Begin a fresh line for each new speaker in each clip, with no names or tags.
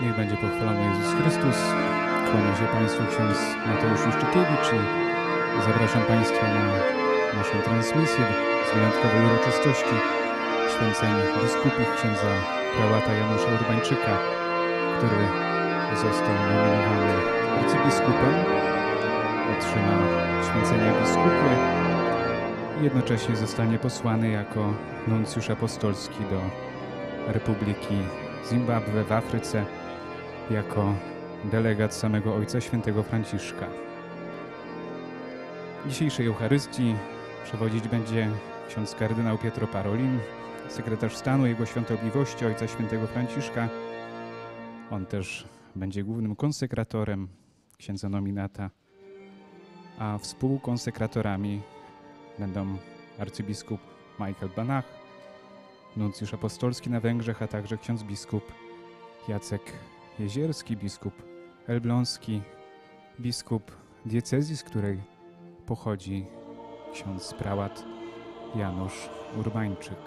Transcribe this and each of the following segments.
Niech będzie pochwalony Jezus Chrystus. Kłania się Państwu ksiądz Mateusz Juszczykiewicz zapraszam Państwa na naszą transmisję z wyjątkowej uroczystości święceń biskupich księdza prałata Janusza Urbańczyka, który został nominowany arcybiskupem, otrzyma święcenia biskupy i jednocześnie zostanie posłany jako nuncjusz apostolski do Republiki Zimbabwe w Afryce jako delegat samego Ojca Świętego Franciszka. Dzisiejszej Eucharystii przewodzić będzie ksiądz kardynał Pietro Parolin, sekretarz stanu Jego Świątobliwości Ojca Świętego Franciszka. On też będzie głównym konsekratorem księdza nominata, a współkonsekratorami będą arcybiskup Michael Banach, nuncjusz apostolski na Węgrzech, a także ksiądz biskup Jacek Jezierski, biskup elbląski, biskup diecezji, z której pochodzi ksiądz prałat Janusz Urbańczyk.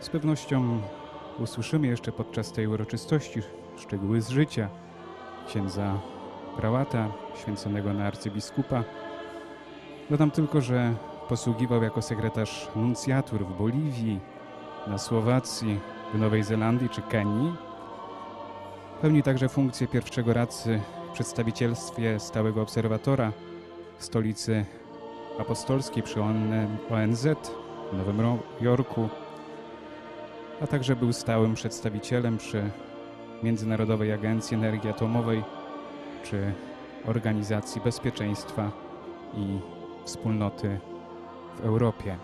Z pewnością usłyszymy jeszcze podczas tej uroczystości szczegóły z życia księdza prałata, święconego na arcybiskupa. Dodam tylko, że posługiwał jako sekretarz nuncjatur w Boliwii, na Słowacji, w Nowej Zelandii czy Kenii. Pełni także funkcję pierwszego radcy w przedstawicielstwie stałego obserwatora w stolicy apostolskiej przy ONZ w Nowym Jorku, a także był stałym przedstawicielem przy Międzynarodowej Agencji Energii Atomowej czy Organizacji Bezpieczeństwa i Wspólnoty w Europie.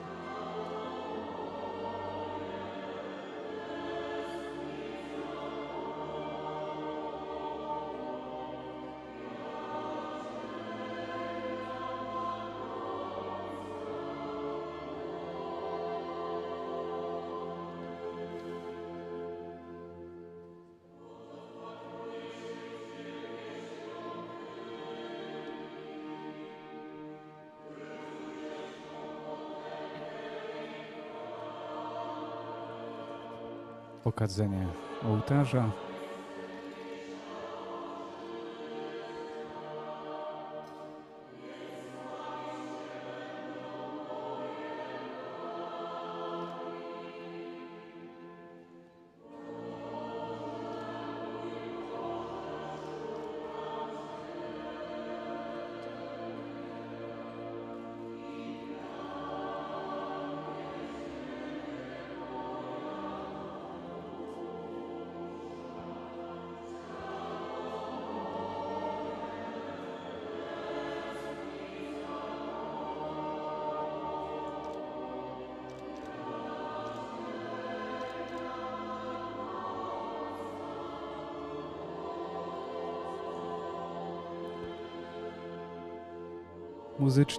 Okadzenie ołtarza.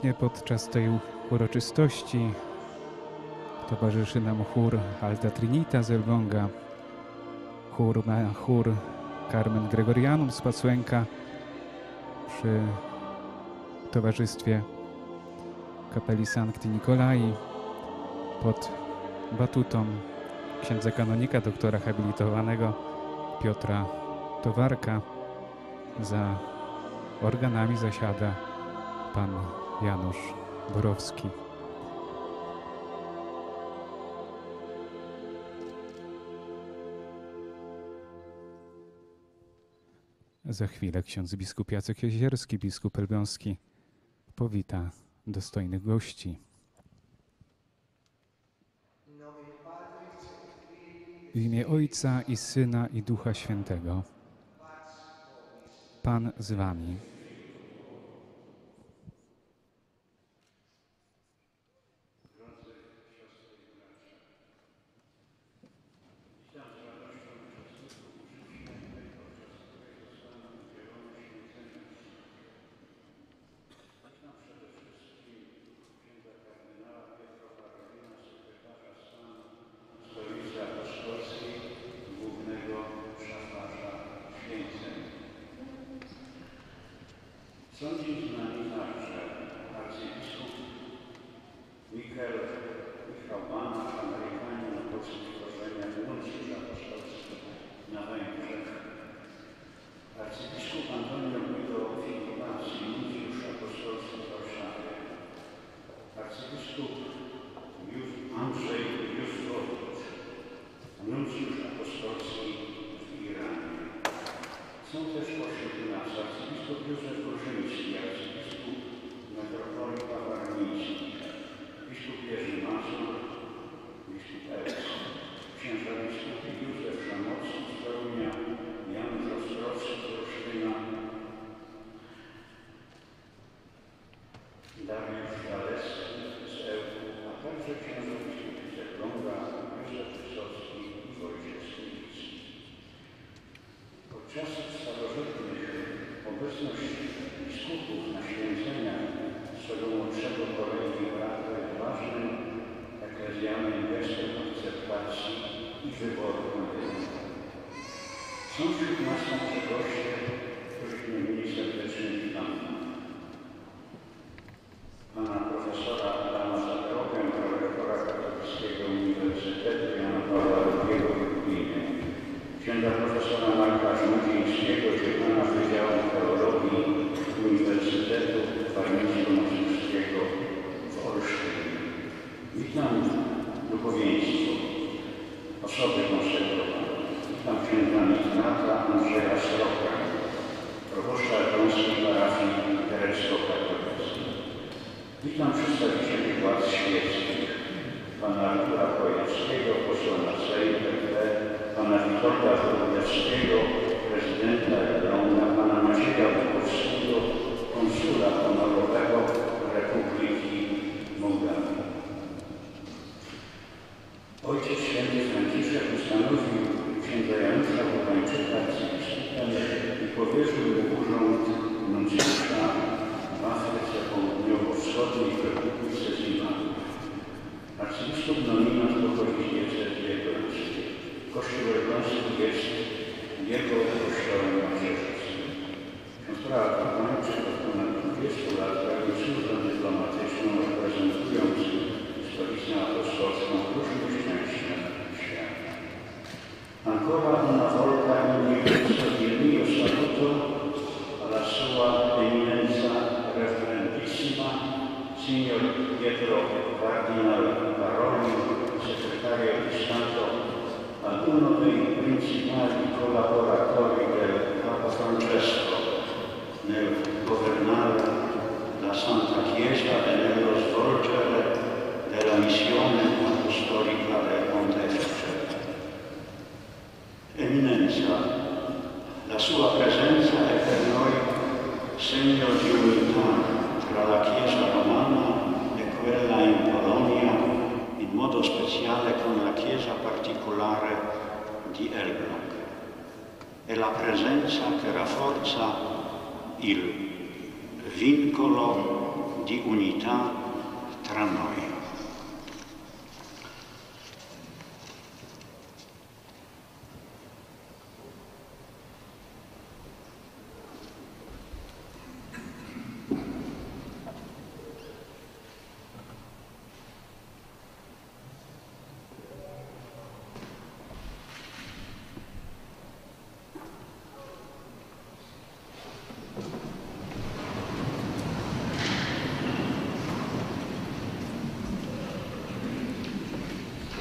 Muzycznie podczas tej uroczystości towarzyszy nam chór Alta Trinita z Elbląga, chór, chór Carmen Gregorianum z Pacłęka przy towarzystwie kapeli Sancti Nicolai pod batutą księdza kanonika, doktora habilitowanego Piotra Towarka. Za organami zasiada pan Janusz Borowski. Za chwilę ksiądz biskup Jacek Jezierski, biskup elbląski, powita dostojnych gości. W imię Ojca i Syna i Ducha Świętego. Pan z wami.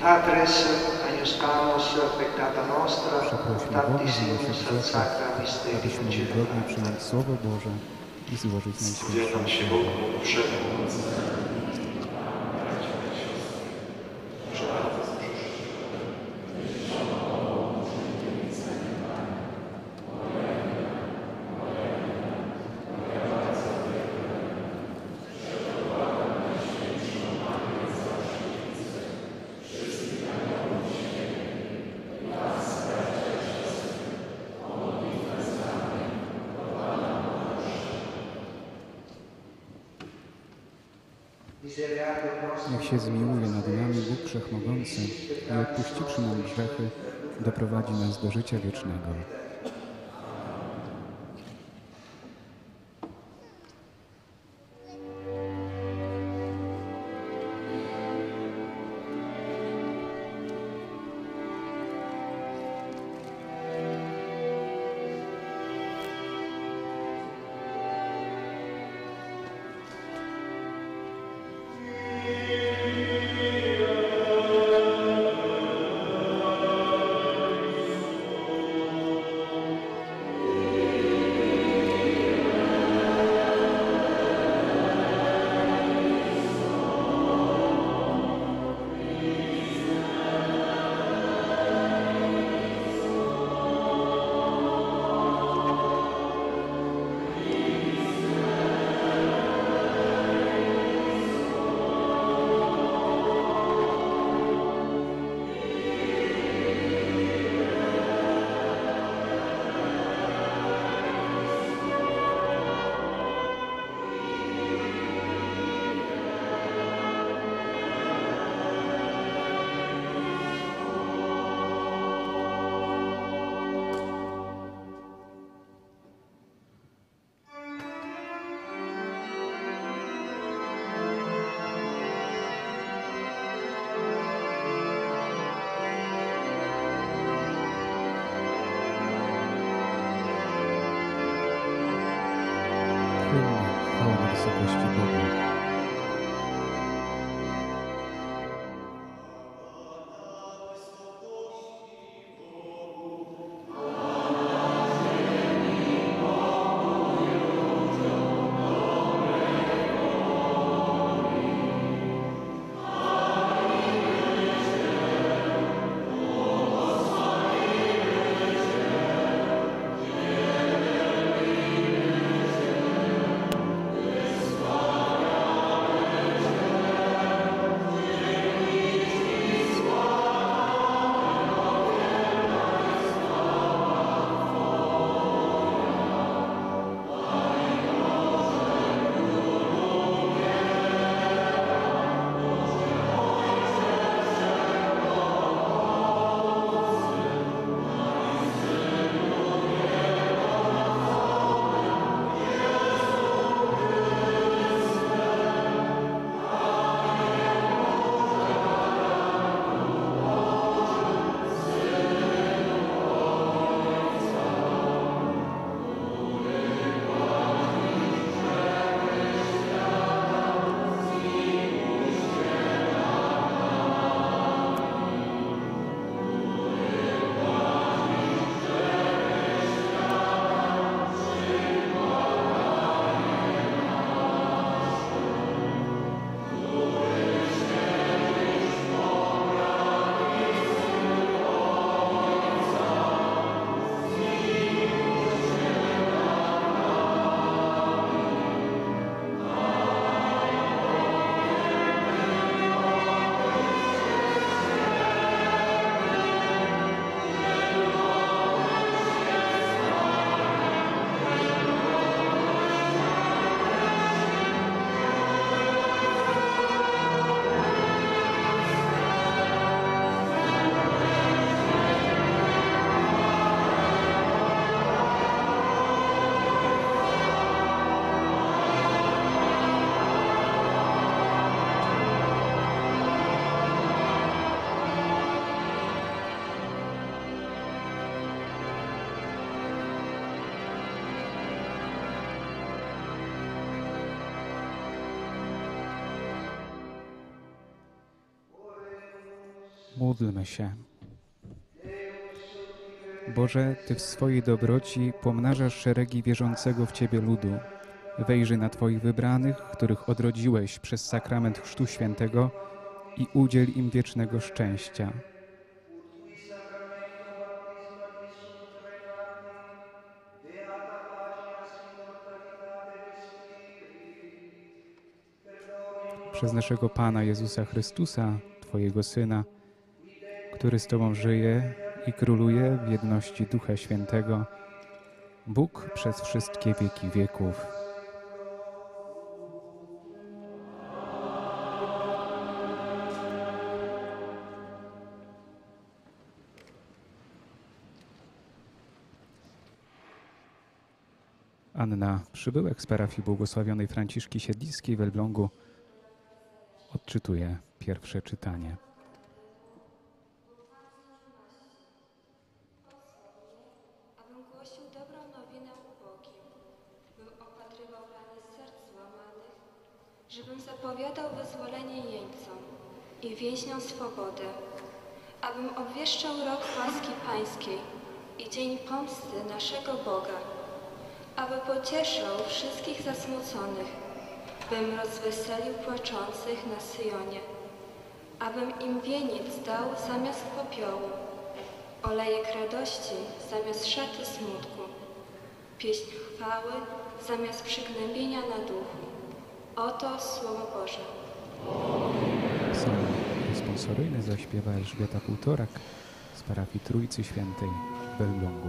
Patres, aiutanos pectata nostra, tantisimus
ad
sacra mysterium
Ciebie. Słowę Boże i złożyć
Najświętszą.
Zjawiam
się Bogu.
się zmiłuje nad nami Bóg Wszechmogący i odpuściwszy nam grzechy, doprowadzi nas do życia wiecznego. Módlmy się. Boże, Ty w swojej dobroci pomnażasz szeregi wierzącego w Ciebie ludu. Wejrzyj na Twoich wybranych, których odrodziłeś przez sakrament Chrztu Świętego i udziel im wiecznego szczęścia. Przez naszego Pana Jezusa Chrystusa, Twojego Syna, który z Tobą żyje i króluje w jedności Ducha Świętego, Bóg przez wszystkie wieki wieków. Anna Przybyłek z parafii błogosławionej Franciszki Siedliskiej w Elblągu odczytuje pierwsze czytanie.
abym głosił dobrą nowinę ubogim, bym opatrywał rany serc złamanych, żebym zapowiadał wyzwolenie jeńcom i więźniom swobodę, abym obwieszczał rok łaski pańskiej i dzień pomsty naszego Boga, aby pocieszał wszystkich zasmuconych, bym rozweselił płaczących na Syjonie, abym im wieniec dał zamiast popiołu, olejek radości zamiast szaty smutku, pieśń chwały zamiast przygnębienia na duchu. Oto Słowo Boże.
Psalm responsoryjny zaśpiewa Elżbieta Półtorak z parafii Trójcy Świętej w Elblągu.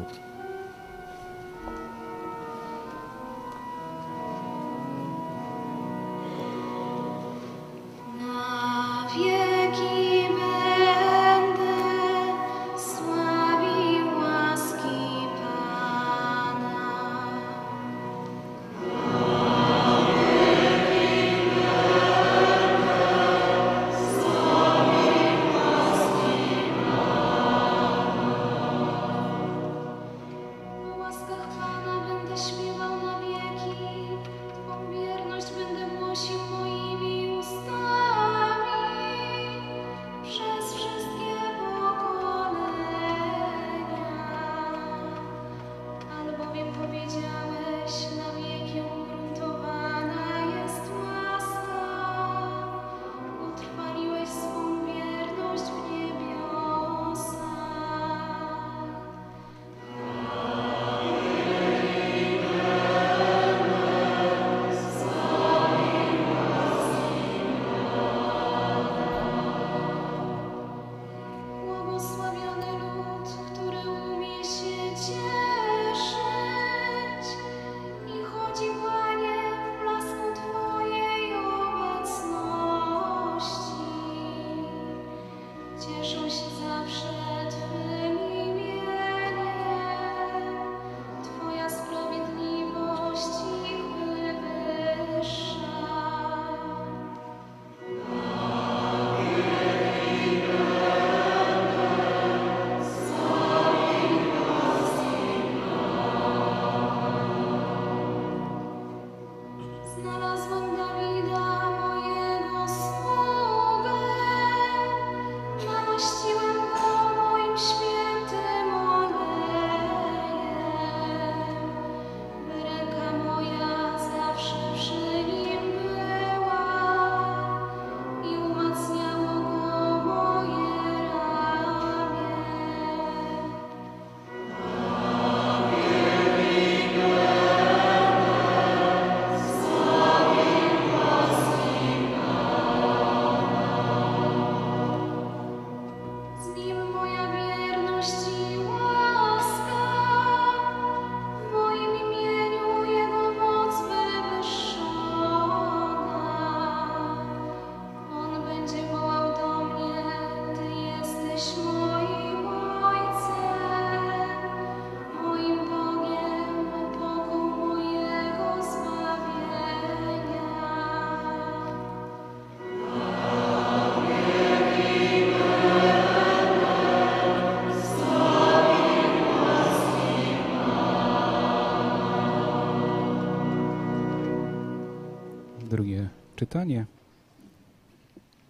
Czytanie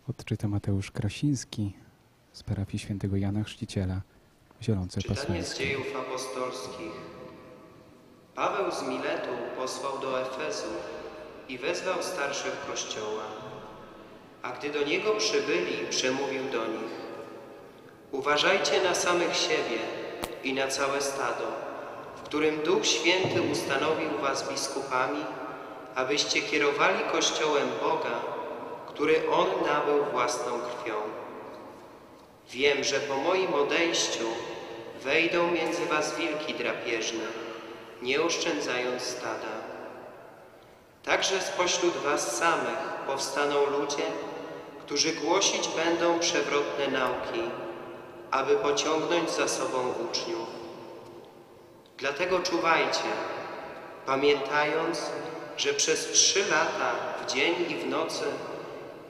odczyta Mateusz Krasiński z parafii świętego Jana Chrzciciela Zielonce
Czytanie z dziejów apostolskich. Paweł z Miletu posłał do Efezu i wezwał starszych kościoła. A gdy do niego przybyli, przemówił do nich. Uważajcie na samych siebie i na całe stado, w którym Duch Święty ustanowił was biskupami, abyście kierowali Kościołem Boga, który On nabył własną krwią. Wiem, że po moim odejściu wejdą między was wilki drapieżne, nie oszczędzając stada. Także spośród was samych powstaną ludzie, którzy głosić będą przewrotne nauki, aby pociągnąć za sobą uczniów. Dlatego czuwajcie, pamiętając, że przez trzy lata w dzień i w nocy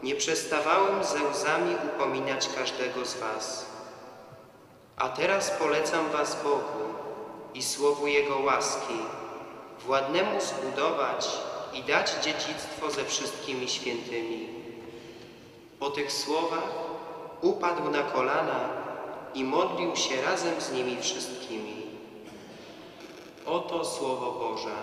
nie przestawałem ze łzami upominać każdego z was. A teraz polecam was Bogu i słowu Jego łaski, władnemu zbudować i dać dziedzictwo ze wszystkimi świętymi. Po tych słowach upadł na kolana i modlił się razem z nimi wszystkimi. Oto Słowo Boże.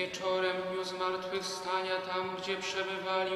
Wieczorem w dniu zmartwychwstania, tam gdzie przebywali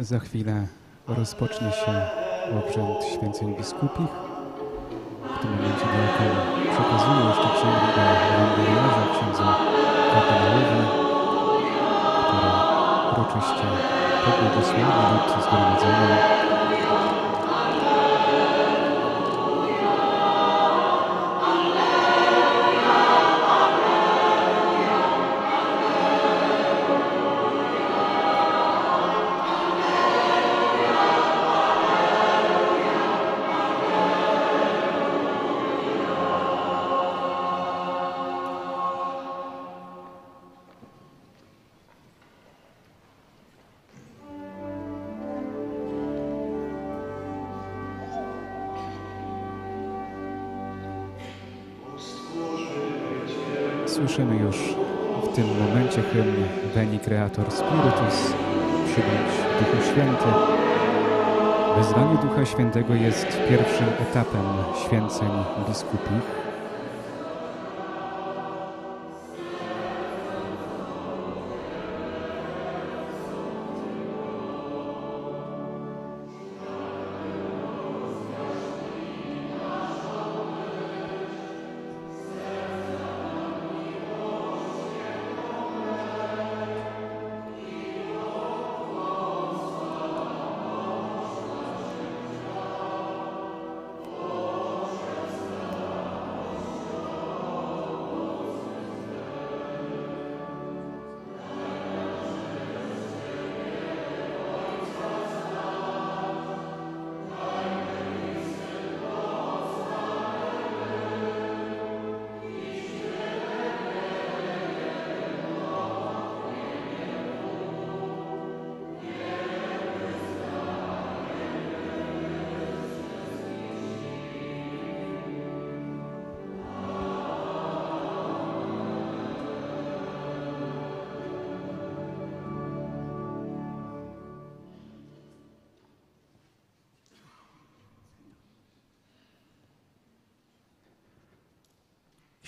Za chwilę rozpocznie się obrzęd święceń biskupich. W tym momencie diakon przekazuje jeszcze księgę do ewangeliarza, księdza kardynałowi, który uroczyście pobłogosławi lud zgromadzenia. Świętego jest pierwszym etapem święceń biskupich.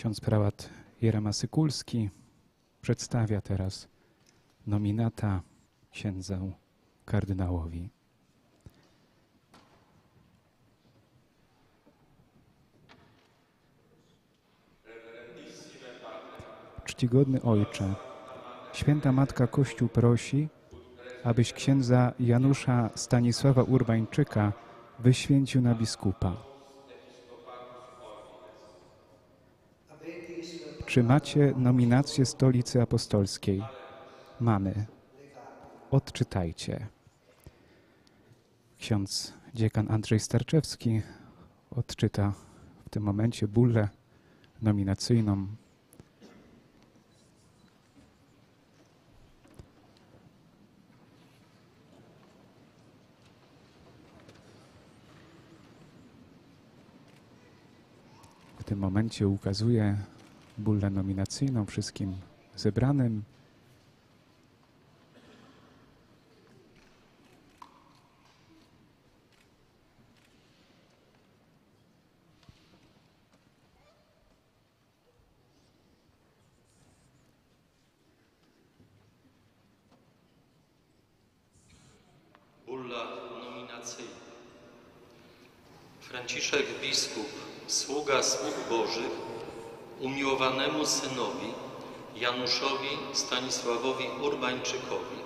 Ksiądz prałat Jerema Sykulski przedstawia teraz nominata księdza kardynałowi. Czcigodny Ojcze, Święta Matka Kościół prosi, abyś księdza Janusza Stanisława Urbańczyka wyświęcił na biskupa. Czy macie nominację Stolicy Apostolskiej? Mamy. Odczytajcie. Ksiądz dziekan Andrzej Starczewski odczyta w tym momencie bullę nominacyjną. W tym momencie ukazuje bullę nominacyjną wszystkim zebranym.
Bulla nominacyjna. Franciszek biskup, sługa sług Bożych, umiłowanemu synowi Januszowi Stanisławowi Urbańczykowi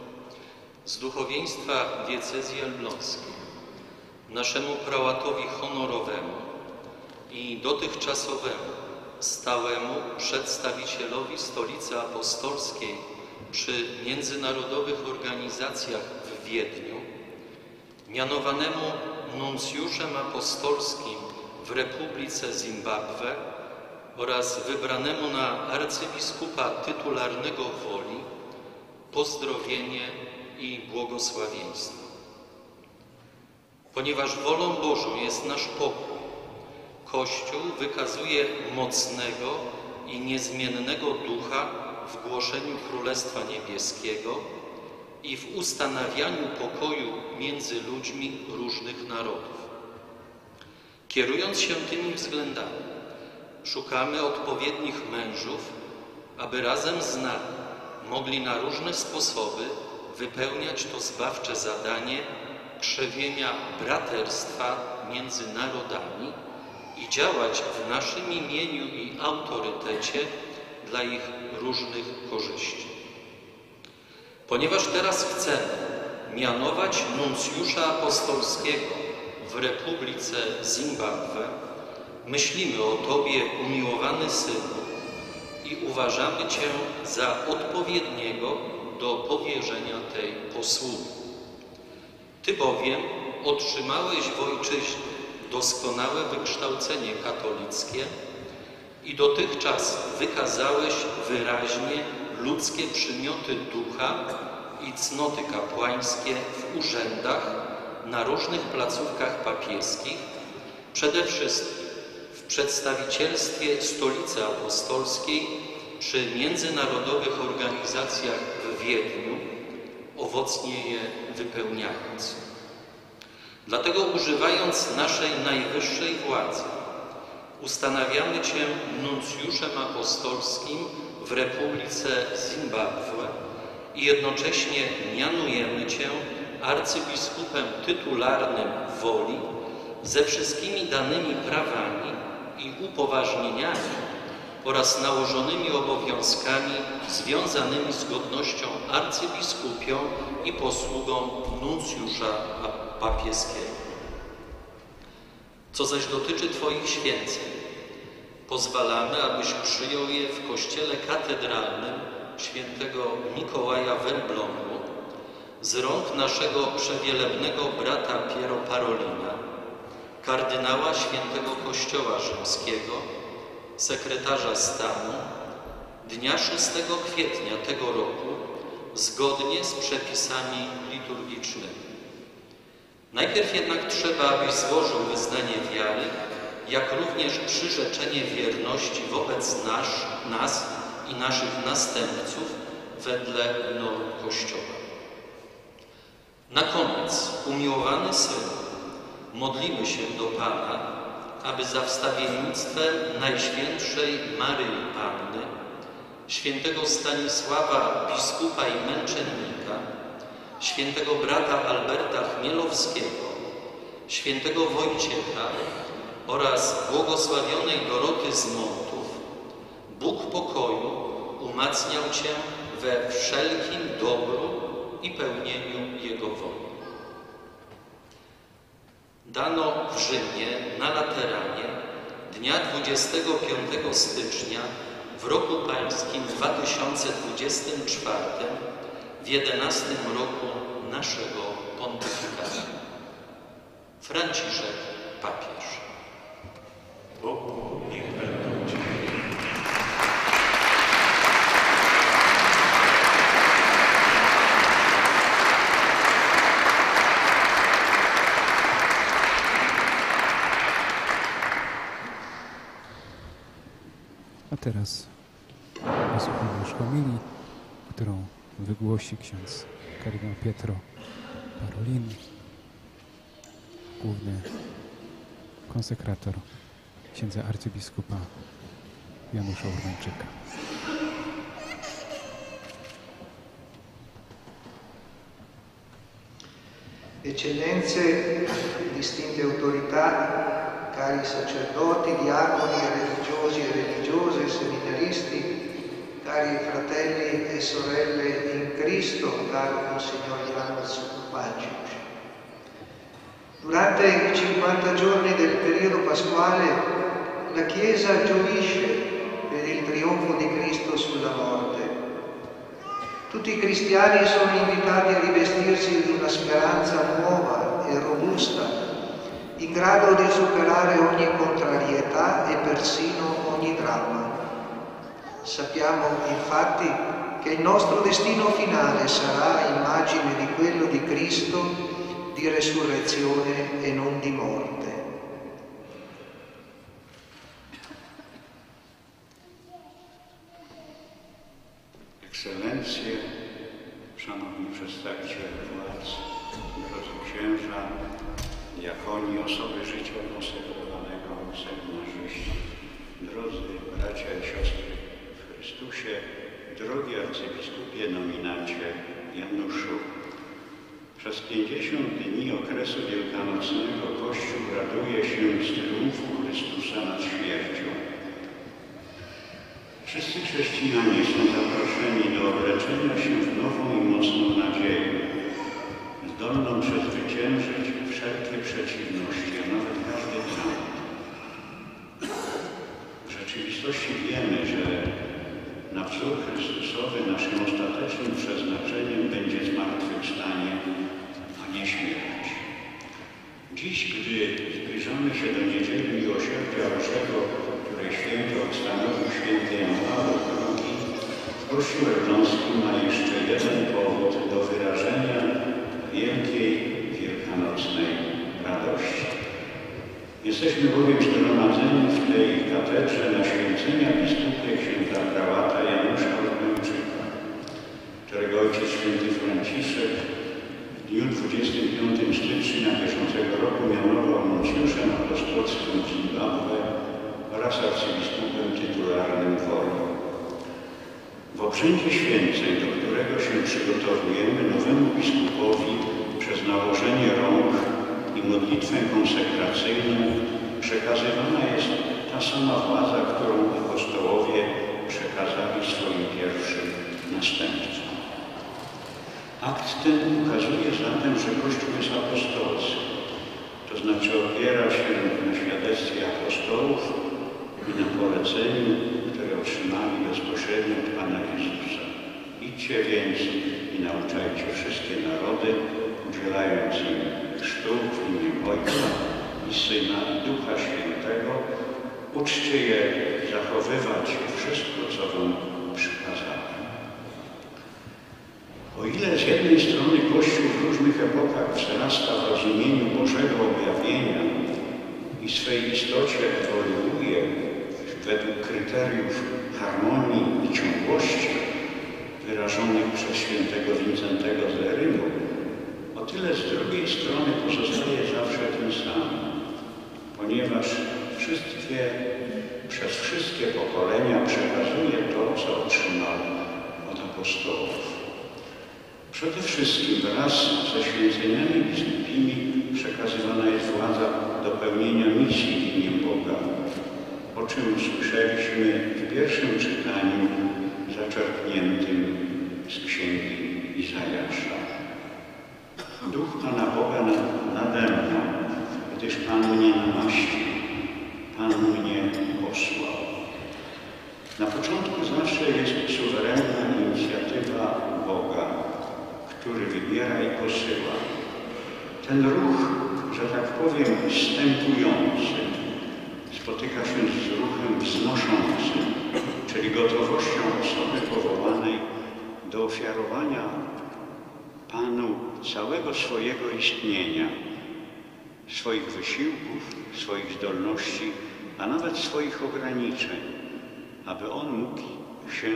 z duchowieństwa diecezji elbląskiej, naszemu prałatowi honorowemu i dotychczasowemu stałemu przedstawicielowi Stolicy Apostolskiej przy międzynarodowych organizacjach w Wiedniu, mianowanemu nuncjuszem apostolskim w Republice Zimbabwe oraz wybranemu na arcybiskupa tytularnego woli pozdrowienie i błogosławieństwo. Ponieważ wolą Bożą jest nasz pokój, Kościół wykazuje mocnego i niezmiennego ducha w głoszeniu Królestwa Niebieskiego i w ustanawianiu pokoju między ludźmi różnych narodów. Kierując się tymi względami, szukamy odpowiednich mężów, aby razem z nami mogli na różne sposoby wypełniać to zbawcze zadanie krzewienia braterstwa między narodami i działać w naszym imieniu i autorytecie dla ich różnych korzyści. Ponieważ teraz chcemy mianować nuncjusza apostolskiego w Republice Zimbabwe, myślimy o Tobie, umiłowany Synu, i uważamy Cię za odpowiedniego do powierzenia tej posługi. Ty bowiem otrzymałeś w ojczyźnie doskonałe wykształcenie katolickie i dotychczas wykazałeś wyraźnie ludzkie przymioty ducha i cnoty kapłańskie w urzędach na różnych placówkach papieskich, przede wszystkim przedstawicielstwie Stolicy Apostolskiej przy międzynarodowych organizacjach w Wiedniu, owocnie je wypełniając. Dlatego używając naszej najwyższej władzy, ustanawiamy Cię nuncjuszem apostolskim w Republice Zimbabwe i jednocześnie mianujemy Cię arcybiskupem tytularnym Woli ze wszystkimi danymi prawami i upoważnieniami oraz nałożonymi obowiązkami związanymi z godnością arcybiskupią i posługą nuncjusza papieskiego. Co zaś dotyczy Twoich święceń, pozwalamy, abyś przyjął je w kościele katedralnym świętego Mikołaja w Elblągu z rąk naszego przewielebnego brata Piero Parolina, kardynała świętego Kościoła Rzymskiego, sekretarza stanu, dnia 6 kwietnia tego roku, zgodnie z przepisami liturgicznymi. Najpierw jednak trzeba, abyś złożył wyznanie wiary, jak również przyrzeczenie wierności wobec nasz, nas i naszych następców wedle norm Kościoła. Na koniec, umiłowany Syn, modlimy się do Pana, aby za wstawiennictwem Najświętszej Maryi Panny, świętego Stanisława, biskupa i męczennika, świętego brata Alberta Chmielowskiego, świętego Wojciecha oraz błogosławionej Doroty z Montów, Bóg pokoju umacniał Cię we wszelkim dobru i pełnieniu Jego woli. Dano w Rzymie na Lateranie dnia 25 stycznia w roku pańskim 2024 w 11 roku naszego pontyfikatu. Franciszek papież.
Wygłosi ksiądz kardynał Pietro Parolin, główny konsekrator księdza arcybiskupa Janusza Urbańczyka.
Eccellenze, distinte autorità, cari sacerdoti, diaconi, religiosi e religiose, seminaristi, cari fratelli e sorelle in Cristo, caro Monsignor Ioannis Urbancic. Durante i 50 giorni del periodo pasquale la Chiesa gioisce per il trionfo di Cristo sulla morte. Tutti i cristiani sono invitati a rivestirsi di una speranza nuova e robusta, in grado di superare ogni contrarietà e persino ogni dramma. Sappiamo infatti che il nostro destino finale sarà immagine di quello di Cristo, di resurrezione e non di morte.
Ekscelencje, Szanowni Przedstawiciele Władz, drodzy księża, diakoni, osoby życia konsekrowanego, seminarzyści, drodzy bracia i siostry Chrystusie, drogi arcybiskupie nominacie Januszu. Przez 50 dni okresu wielkanocnego Kościół raduje się z triumfu Chrystusa nad śmiercią. Wszyscy chrześcijanie są zaproszeni do obleczenia się w nową i mocną nadzieję, zdolną przezwyciężyć wszelkie przeciwności, a nawet każdy dramat. W rzeczywistości wiemy, że na wzór Chrystusowy naszym ostatecznym przeznaczeniem będzie zmartwychwstanie, a nie śmierć. Dziś, gdy zbliżamy się do niedzieli Miłosierdzia Bożego, której święto ustanowił święty Jan Paweł II, Kościół Elbląski ma jeszcze jeden powód do wyrażenia wielkiej wielkanocnej radości. Jesteśmy bowiem zgromadzeni w tej katedrze na święcenia biskupie księdza prałata Janusza Ormeńczyka, którego Ojciec Święty Franciszek w dniu 25 stycznia bieżącego roku mianował nuncjuszem apostolskim w Zimbabwe oraz arcybiskupem tytularnym Woli. W obrzędzie święceń, do którego się przygotowujemy nowemu biskupowi przez nałożenie rąk i modlitwę konsekracyjną przekazywana jest ta sama władza, którą apostołowie przekazali swoim pierwszym następcom. Akt ten ukazuje zatem, że Kościół jest apostolski, to znaczy opiera się na świadectwie apostołów i na poleceniu, które otrzymali bezpośrednio od Pana Jezusa. Idźcie więc i nauczajcie wszystkie narody, udzielając im chrztu w imię Ojca i Syna i Ducha Świętego. Uczcie je zachowywać wszystko, co Wam przykazałem. O ile z jednej strony Kościół w różnych epokach wzrasta w rozumieniu Bożego objawienia i swej istocie ewoluuje według kryteriów harmonii i ciągłości wyrażonych przez świętego Wincentego z Lerynu, o tyle z drugiej strony pozostaje zawsze tym samym, ponieważ wszystkie, przez wszystkie pokolenia przekazuje to, co otrzymał od apostołów. Przede wszystkim wraz ze święceniami biskupimi przekazywana jest władza do pełnienia misji w imię Boga, o czym słyszeliśmy w pierwszym czytaniu zaczerpniętym z księgi Izajasza. Duch Pana Boga nad- nade mną, gdyż Pan mnie namaścił, Pan mnie posłał. Na początku zawsze jest suwerenna inicjatywa Boga, który wybiera i posyła. Ten ruch, że tak powiem, wstępujący, spotyka się z ruchem wznoszącym, czyli gotowością osoby powołanej do ofiarowania Panu całego swojego istnienia, swoich wysiłków, swoich zdolności, a nawet swoich ograniczeń, aby On mógł się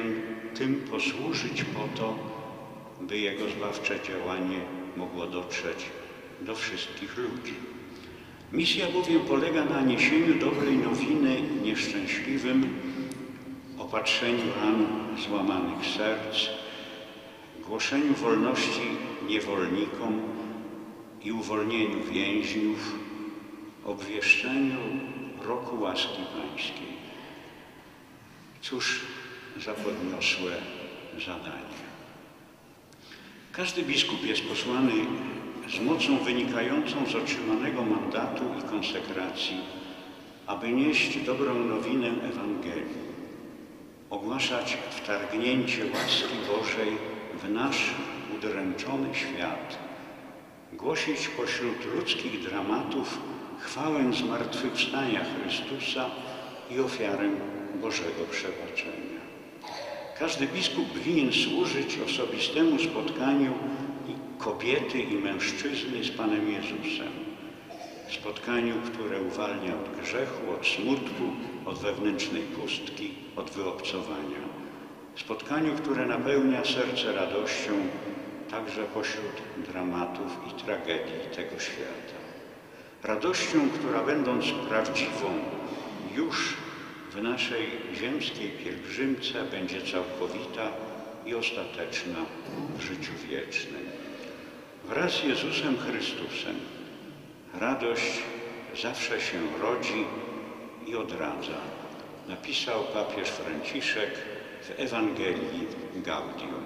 tym posłużyć po to, by Jego zbawcze działanie mogło dotrzeć do wszystkich ludzi. Misja bowiem polega na niesieniu dobrej nowiny nieszczęśliwym, opatrzeniu ran złamanych serc, głoszeniu wolności niewolnikom i uwolnieniu więźniów, obwieszczeniu roku łaski pańskiej. Cóż za podniosłe zadanie. Każdy biskup jest posłany z mocą wynikającą z otrzymanego mandatu i konsekracji, aby nieść dobrą nowinę Ewangelii, ogłaszać wtargnięcie łaski Bożej w nasz udręczony świat, głosić pośród ludzkich dramatów chwałę zmartwychwstania Chrystusa i ofiarę Bożego przebaczenia. Każdy biskup winien służyć osobistemu spotkaniu kobiety i mężczyzny z Panem Jezusem. Spotkaniu, które uwalnia od grzechu, od smutku, od wewnętrznej pustki, od wyobcowania. Spotkaniu, które napełnia serce radością także pośród dramatów i tragedii tego świata. Radością, która będąc prawdziwą już w naszej ziemskiej pielgrzymce będzie całkowita i ostateczna w życiu wiecznym. Wraz z Jezusem Chrystusem radość zawsze się rodzi i odradza, napisał papież Franciszek Ewangelii Gaudium.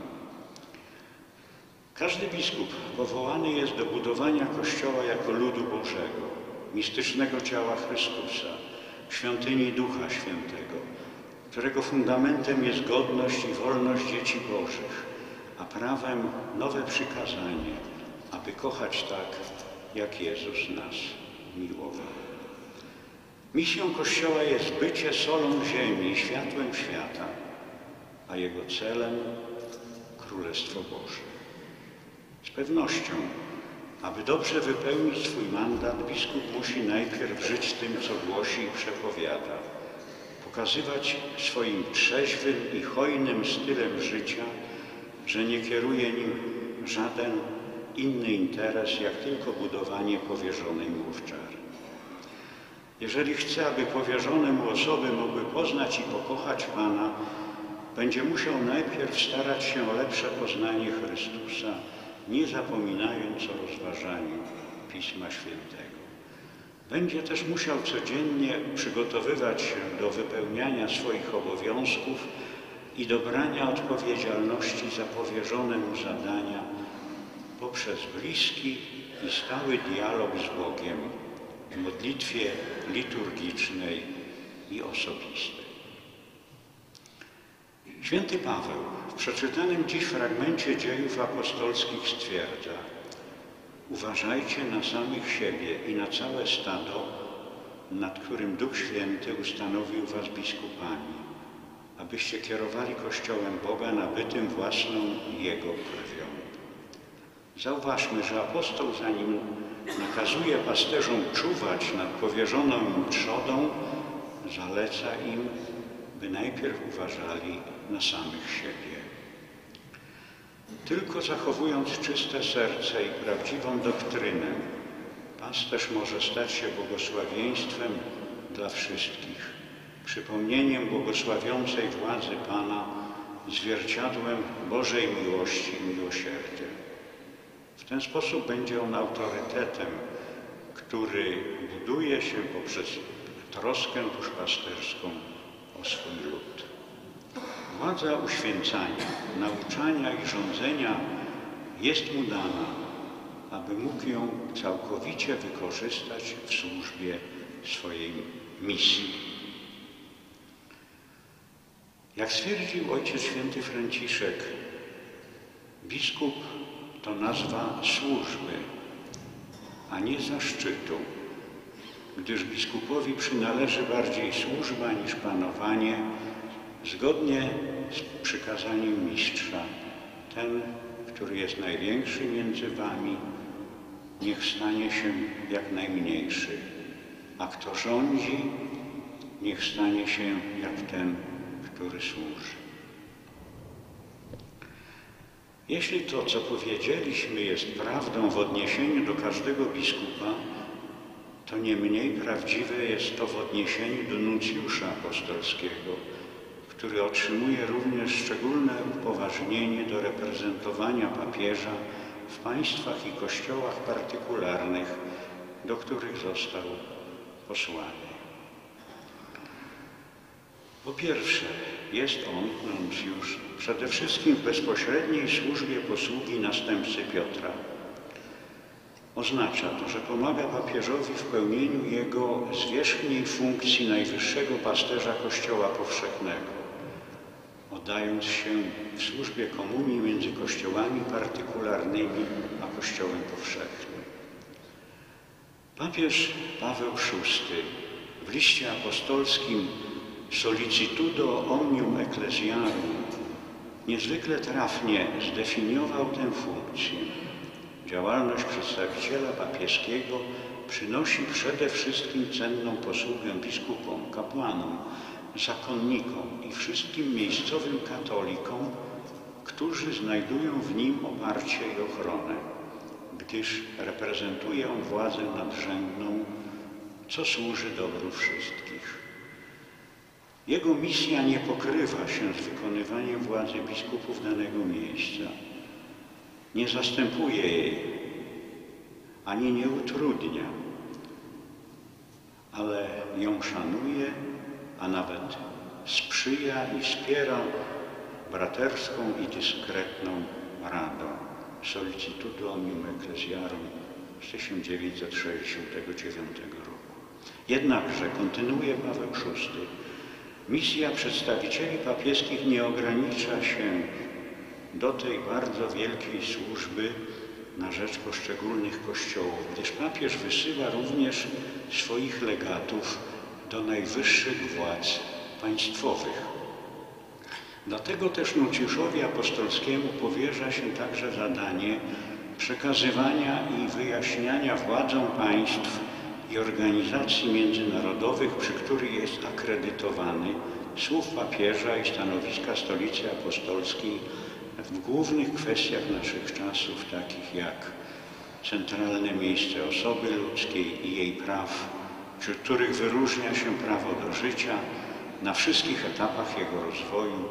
Każdy biskup powołany jest do budowania Kościoła jako ludu Bożego, mistycznego ciała Chrystusa, świątyni Ducha Świętego, którego fundamentem jest godność i wolność dzieci Bożych, a prawem nowe przykazanie, aby kochać tak, jak Jezus nas miłował. Misją Kościoła jest bycie solą ziemi światłem świata, a jego celem Królestwo Boże. Z pewnością, aby dobrze wypełnić swój mandat, biskup musi najpierw żyć tym, co głosi i przepowiada, pokazywać swoim trzeźwym i hojnym stylem życia, że nie kieruje nim żaden inny interes, jak tylko budowanie powierzonej mu owczary. Jeżeli chce, aby powierzone mu osoby mogły poznać i pokochać Pana, będzie musiał najpierw starać się o lepsze poznanie Chrystusa, nie zapominając o rozważaniu Pisma Świętego. Będzie też musiał codziennie przygotowywać się do wypełniania swoich obowiązków i do brania odpowiedzialności za powierzone mu zadania poprzez bliski i stały dialog z Bogiem w modlitwie liturgicznej i osobistej. Święty Paweł w przeczytanym dziś fragmencie dziejów apostolskich stwierdza Uważajcie na samych siebie i na całe stado, nad którym Duch Święty ustanowił was biskupami, abyście kierowali Kościołem Boga nabytym własną Jego krwią. Zauważmy, że apostoł zanim nakazuje pasterzom czuwać nad powierzoną im trzodą, zaleca im, by najpierw uważali na samych siebie. Tylko zachowując czyste serce i prawdziwą doktrynę, pasterz może stać się błogosławieństwem dla wszystkich, przypomnieniem błogosławiącej władzy Pana, zwierciadłem Bożej miłości i miłosierdzia. W ten sposób będzie on autorytetem, który buduje się poprzez troskę duszpasterską o swój lud. Władza uświęcania, nauczania i rządzenia jest mu dana, aby mógł ją całkowicie wykorzystać w służbie swojej misji. Jak stwierdził Ojciec Święty Franciszek, biskup to nazwa służby, a nie zaszczytu, gdyż biskupowi przynależy bardziej służba niż panowanie, zgodnie z przykazaniem mistrza. Ten, który jest największy między wami, niech stanie się jak najmniejszy, a kto rządzi, niech stanie się jak ten, który służy. Jeśli to, co powiedzieliśmy, jest prawdą w odniesieniu do każdego biskupa, to nie mniej prawdziwe jest to w odniesieniu do nuncjusza apostolskiego, który otrzymuje również szczególne upoważnienie do reprezentowania papieża w państwach i kościołach partykularnych, do których został posłany. Po pierwsze, jest on, nuncjusz, przede wszystkim w bezpośredniej służbie posługi następcy Piotra. Oznacza to, że pomaga papieżowi w pełnieniu jego zwierzchniej funkcji najwyższego pasterza Kościoła powszechnego, oddając się w służbie komunii między kościołami partykularnymi a Kościołem powszechnym. Papież Paweł VI w liście apostolskim Solicitudo omnium ecclesiarum niezwykle trafnie zdefiniował tę funkcję. Działalność przedstawiciela papieskiego przynosi przede wszystkim cenną posługę biskupom, kapłanom, zakonnikom i wszystkim miejscowym katolikom, którzy znajdują w nim oparcie i ochronę, gdyż reprezentuje on władzę nadrzędną, co służy dobru wszystkich. Jego misja nie pokrywa się z wykonywaniem władzy biskupów danego miejsca. Nie zastępuje jej, ani nie utrudnia, ale ją szanuje, a nawet sprzyja i wspiera braterską i dyskretną radą Solicitudo Omnium Ecclesiarum z 1969 roku. Jednakże, kontynuuje Paweł VI, misja przedstawicieli papieskich nie ogranicza się do tej bardzo wielkiej służby na rzecz poszczególnych kościołów, gdyż papież wysyła również swoich legatów do najwyższych władz państwowych. Dlatego też nuncjuszowi apostolskiemu powierza się także zadanie przekazywania i wyjaśniania władzom państw i organizacji międzynarodowych, przy których jest akredytowany, słów papieża i stanowiska stolicy apostolskiej w głównych kwestiach naszych czasów, takich jak centralne miejsce osoby ludzkiej i jej praw, wśród których wyróżnia się prawo do życia na wszystkich etapach jego rozwoju,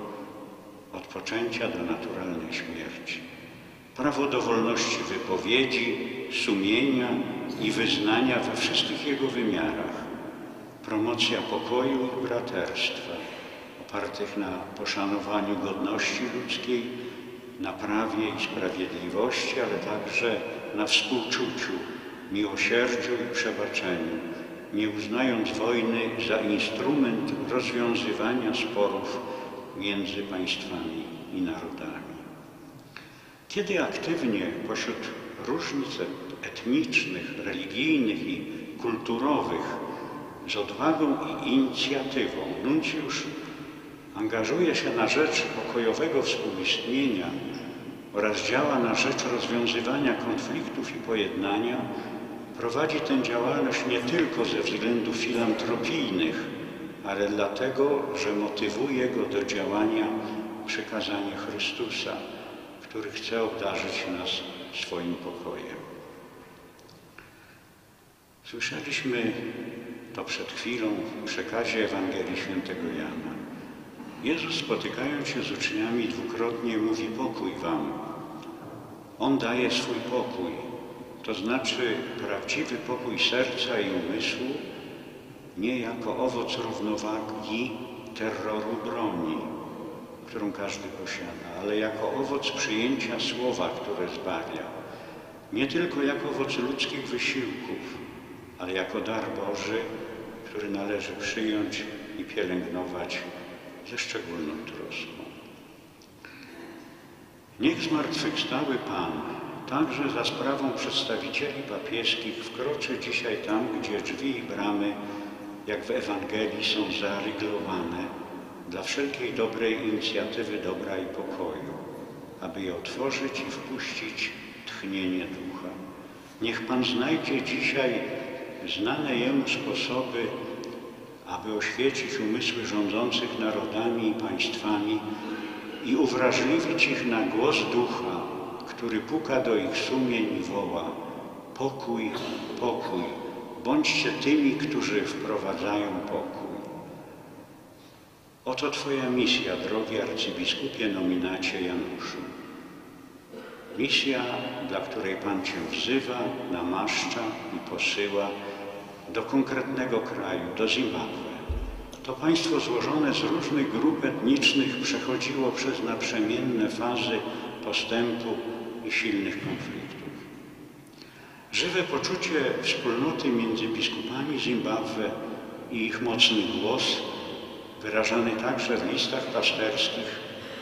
od poczęcia do naturalnej śmierci. Prawo do wolności wypowiedzi, sumienia i wyznania we wszystkich jego wymiarach. Promocja pokoju i braterstwa, opartych na poszanowaniu godności ludzkiej, na prawie i sprawiedliwości, ale także na współczuciu, miłosierdziu i przebaczeniu, nie uznając wojny za instrument rozwiązywania sporów między państwami i narodami. Kiedy aktywnie pośród różnic etnicznych, religijnych i kulturowych z odwagą i inicjatywą nuncjusz angażuje się na rzecz pokojowego współistnienia oraz działa na rzecz rozwiązywania konfliktów i pojednania, prowadzi tę działalność nie tylko ze względów filantropijnych, ale dlatego, że motywuje go do działania przekazanie Chrystusa, który chce obdarzyć nas swoim pokojem. Słyszeliśmy to przed chwilą w przekazie Ewangelii Świętego Jana. Jezus spotykając się z uczniami dwukrotnie mówi pokój wam. On daje swój pokój, to znaczy prawdziwy pokój serca i umysłu, nie jako owoc równowagi, terroru broni, którą każdy posiada, ale jako owoc przyjęcia słowa, które zbawia. Nie tylko jako owoc ludzkich wysiłków, ale jako dar Boży, który należy przyjąć i pielęgnować ze szczególną troską. Niech zmartwychwstały Pan także za sprawą przedstawicieli papieskich wkroczy dzisiaj tam, gdzie drzwi i bramy, jak w Ewangelii, są zaryglowane dla wszelkiej dobrej inicjatywy dobra i pokoju, aby je otworzyć i wpuścić tchnienie ducha. Niech Pan znajdzie dzisiaj znane Jemu sposoby, aby oświecić umysły rządzących narodami i państwami i uwrażliwić ich na głos ducha, który puka do ich sumień i woła: Pokój, pokój, bądźcie tymi, którzy wprowadzają pokój. Oto Twoja misja, drogi arcybiskupie nominacie Januszu. Misja, dla której Pan Cię wzywa, namaszcza i posyła do konkretnego kraju, do Zimbabwe. To państwo złożone z różnych grup etnicznych przechodziło przez naprzemienne fazy postępu silnych konfliktów. Żywe poczucie wspólnoty między biskupami Zimbabwe i ich mocny głos, wyrażany także w listach pasterskich,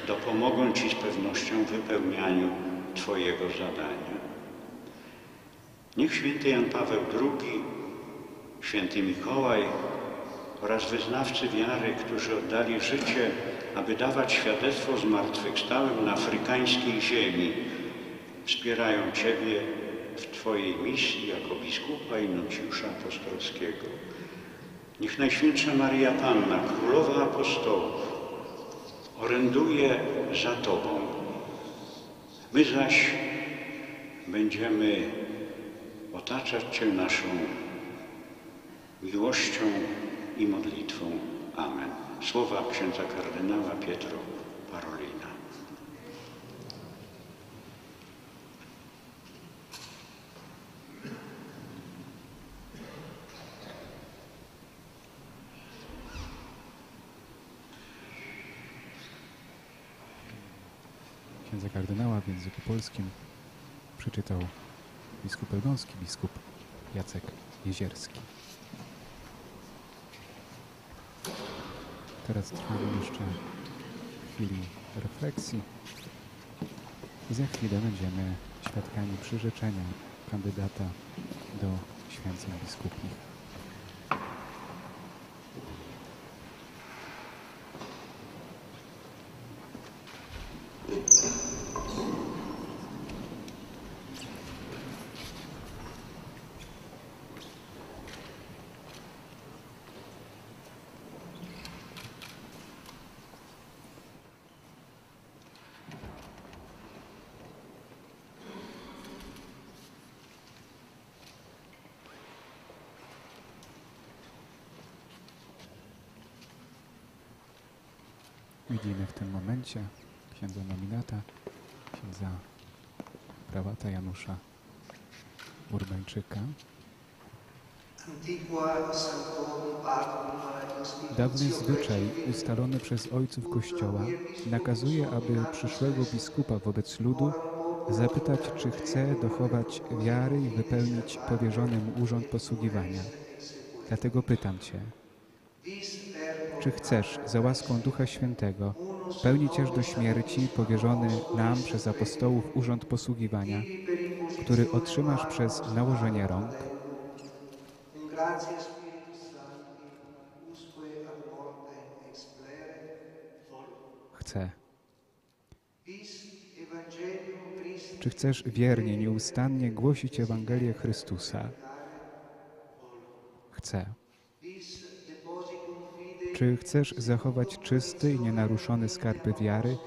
dopomogą Ci z pewnością w wypełnianiu Twojego zadania. Niech święty Jan Paweł II, święty Mikołaj oraz wyznawcy wiary, którzy oddali życie, aby dawać świadectwo zmartwychwstałym na afrykańskiej ziemi, wspierają Ciebie w Twojej misji jako biskupa i nuncjusza apostolskiego. Niech Najświętsza Maria Panna, Królowa Apostołów, oręduje za Tobą. My zaś będziemy otaczać Cię naszą miłością i modlitwą. Amen. Słowa księdza kardynała Pietro Parolina.
Księdza kardynała w języku polskim przeczytał biskup elbląski, biskup Jacek Jezierski. Teraz trwamy jeszcze chwili refleksji i za chwilę będziemy świadkami przyrzeczenia kandydata do święceń biskupich. Widzimy w tym momencie księdza nominata, księdza prałata Janusza Urbańczyka. Dawny zwyczaj ustalony przez ojców Kościoła nakazuje, aby przyszłego biskupa wobec ludu zapytać, czy chce dochować wiary i wypełnić powierzony mu urząd posługiwania. Dlatego pytam Cię, czy chcesz za łaską Ducha Świętego pełnić aż do śmierci powierzony nam przez apostołów urząd posługiwania, który otrzymasz przez nałożenie rąk? Chcę. Czy chcesz wiernie, nieustannie głosić Ewangelię Chrystusa? Chcę. Czy chcesz zachować czysty i nienaruszony skarb wiary,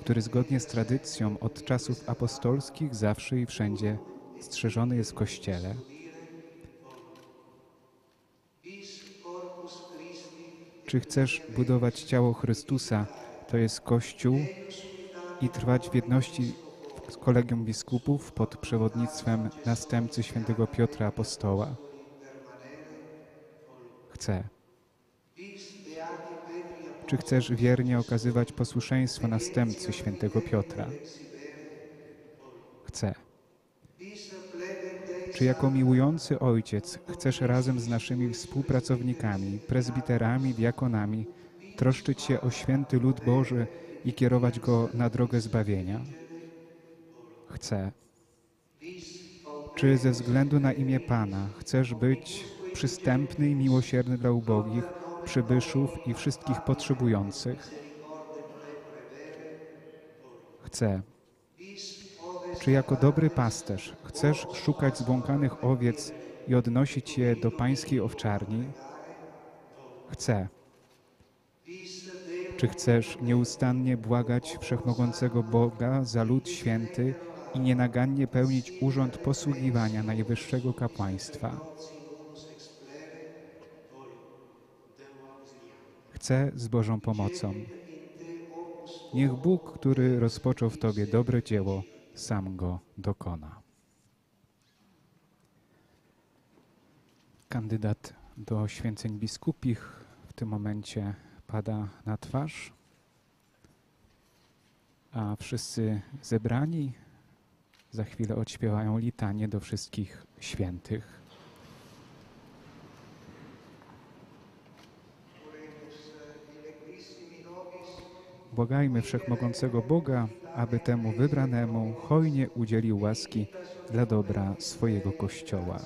który zgodnie z tradycją od czasów apostolskich zawsze i wszędzie strzeżony jest w Kościele? Czy chcesz budować ciało Chrystusa, to jest Kościół, i trwać w jedności z kolegium biskupów pod przewodnictwem następcy świętego Piotra Apostoła? Chcę. Czy chcesz wiernie okazywać posłuszeństwo następcy świętego Piotra? Chcę. Czy jako miłujący ojciec chcesz razem z naszymi współpracownikami, prezbiterami, diakonami troszczyć się o święty lud Boży i kierować go na drogę zbawienia? Chcę. Czy ze względu na imię Pana chcesz być przystępny i miłosierny dla ubogich, przybyszów i wszystkich potrzebujących? Chcę. Czy jako dobry pasterz chcesz szukać zbłąkanych owiec i odnosić je do pańskiej owczarni? Chcę. Czy chcesz nieustannie błagać Wszechmogącego Boga za lud święty i nienagannie pełnić urząd posługiwania Najwyższego Kapłaństwa? Chcę z Bożą pomocą. Niech Bóg, który rozpoczął w Tobie dobre dzieło, sam go dokona. Kandydat do święceń biskupich w tym momencie pada na twarz, a wszyscy zebrani za chwilę odśpiewają litanie do wszystkich świętych. Błagajmy Wszechmogącego Boga, aby temu wybranemu hojnie udzielił łaski dla dobra swojego Kościoła.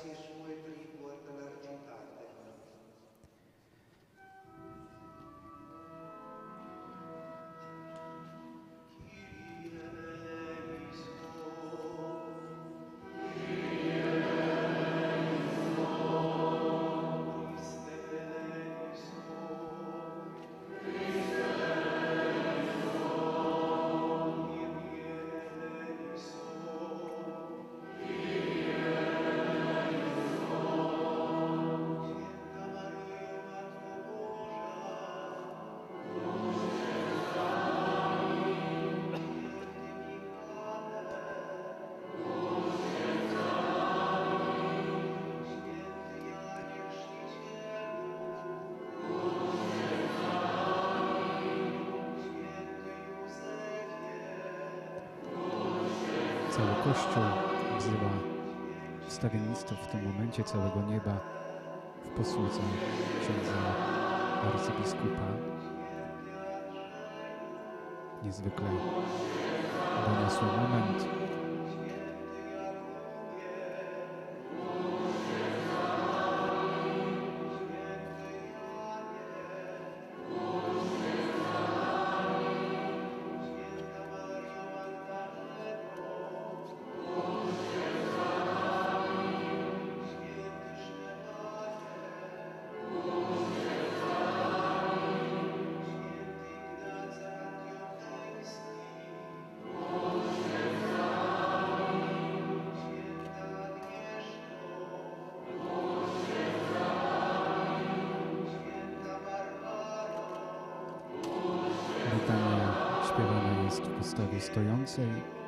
Całego nieba w posłudze księdza arcybiskupa. Niezwykle doniosły moment. Stojącej.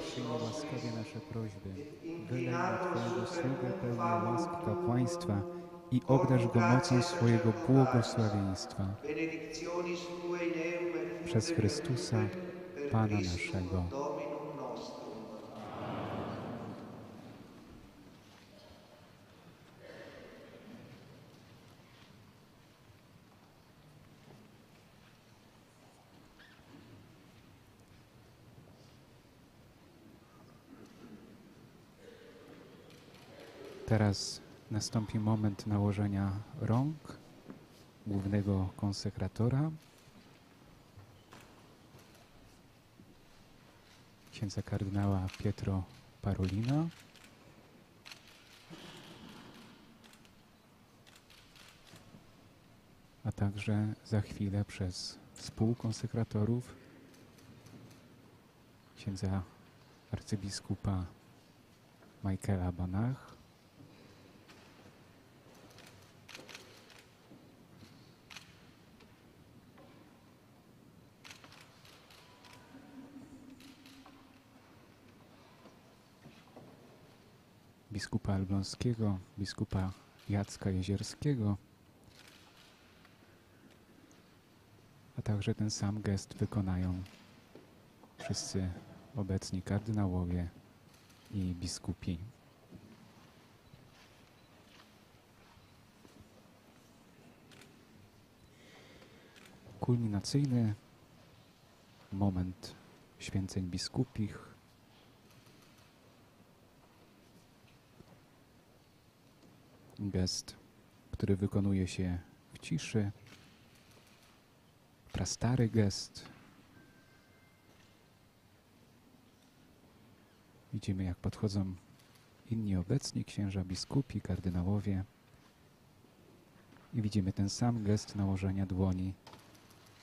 Przyjmij łaskawie nasze prośby. Wylej na Twojego sługę
famo
łask kapłaństwa i obdarz go mocą swojego błogosławieństwa. Przez Chrystusa, Pana naszego. Teraz nastąpi moment nałożenia rąk głównego konsekratora, księdza kardynała Pietro Parolina. A także za chwilę przez współkonsekratorów księdza arcybiskupa Michaela Banach, biskupa Elbląskiego, biskupa Jacka Jezierskiego, a także ten sam gest wykonają wszyscy obecni kardynałowie i biskupi. Kulminacyjny moment święceń biskupich gest, który wykonuje się w ciszy, prastary gest. Widzimy, jak podchodzą inni obecni księża biskupi, kardynałowie i widzimy ten sam gest nałożenia dłoni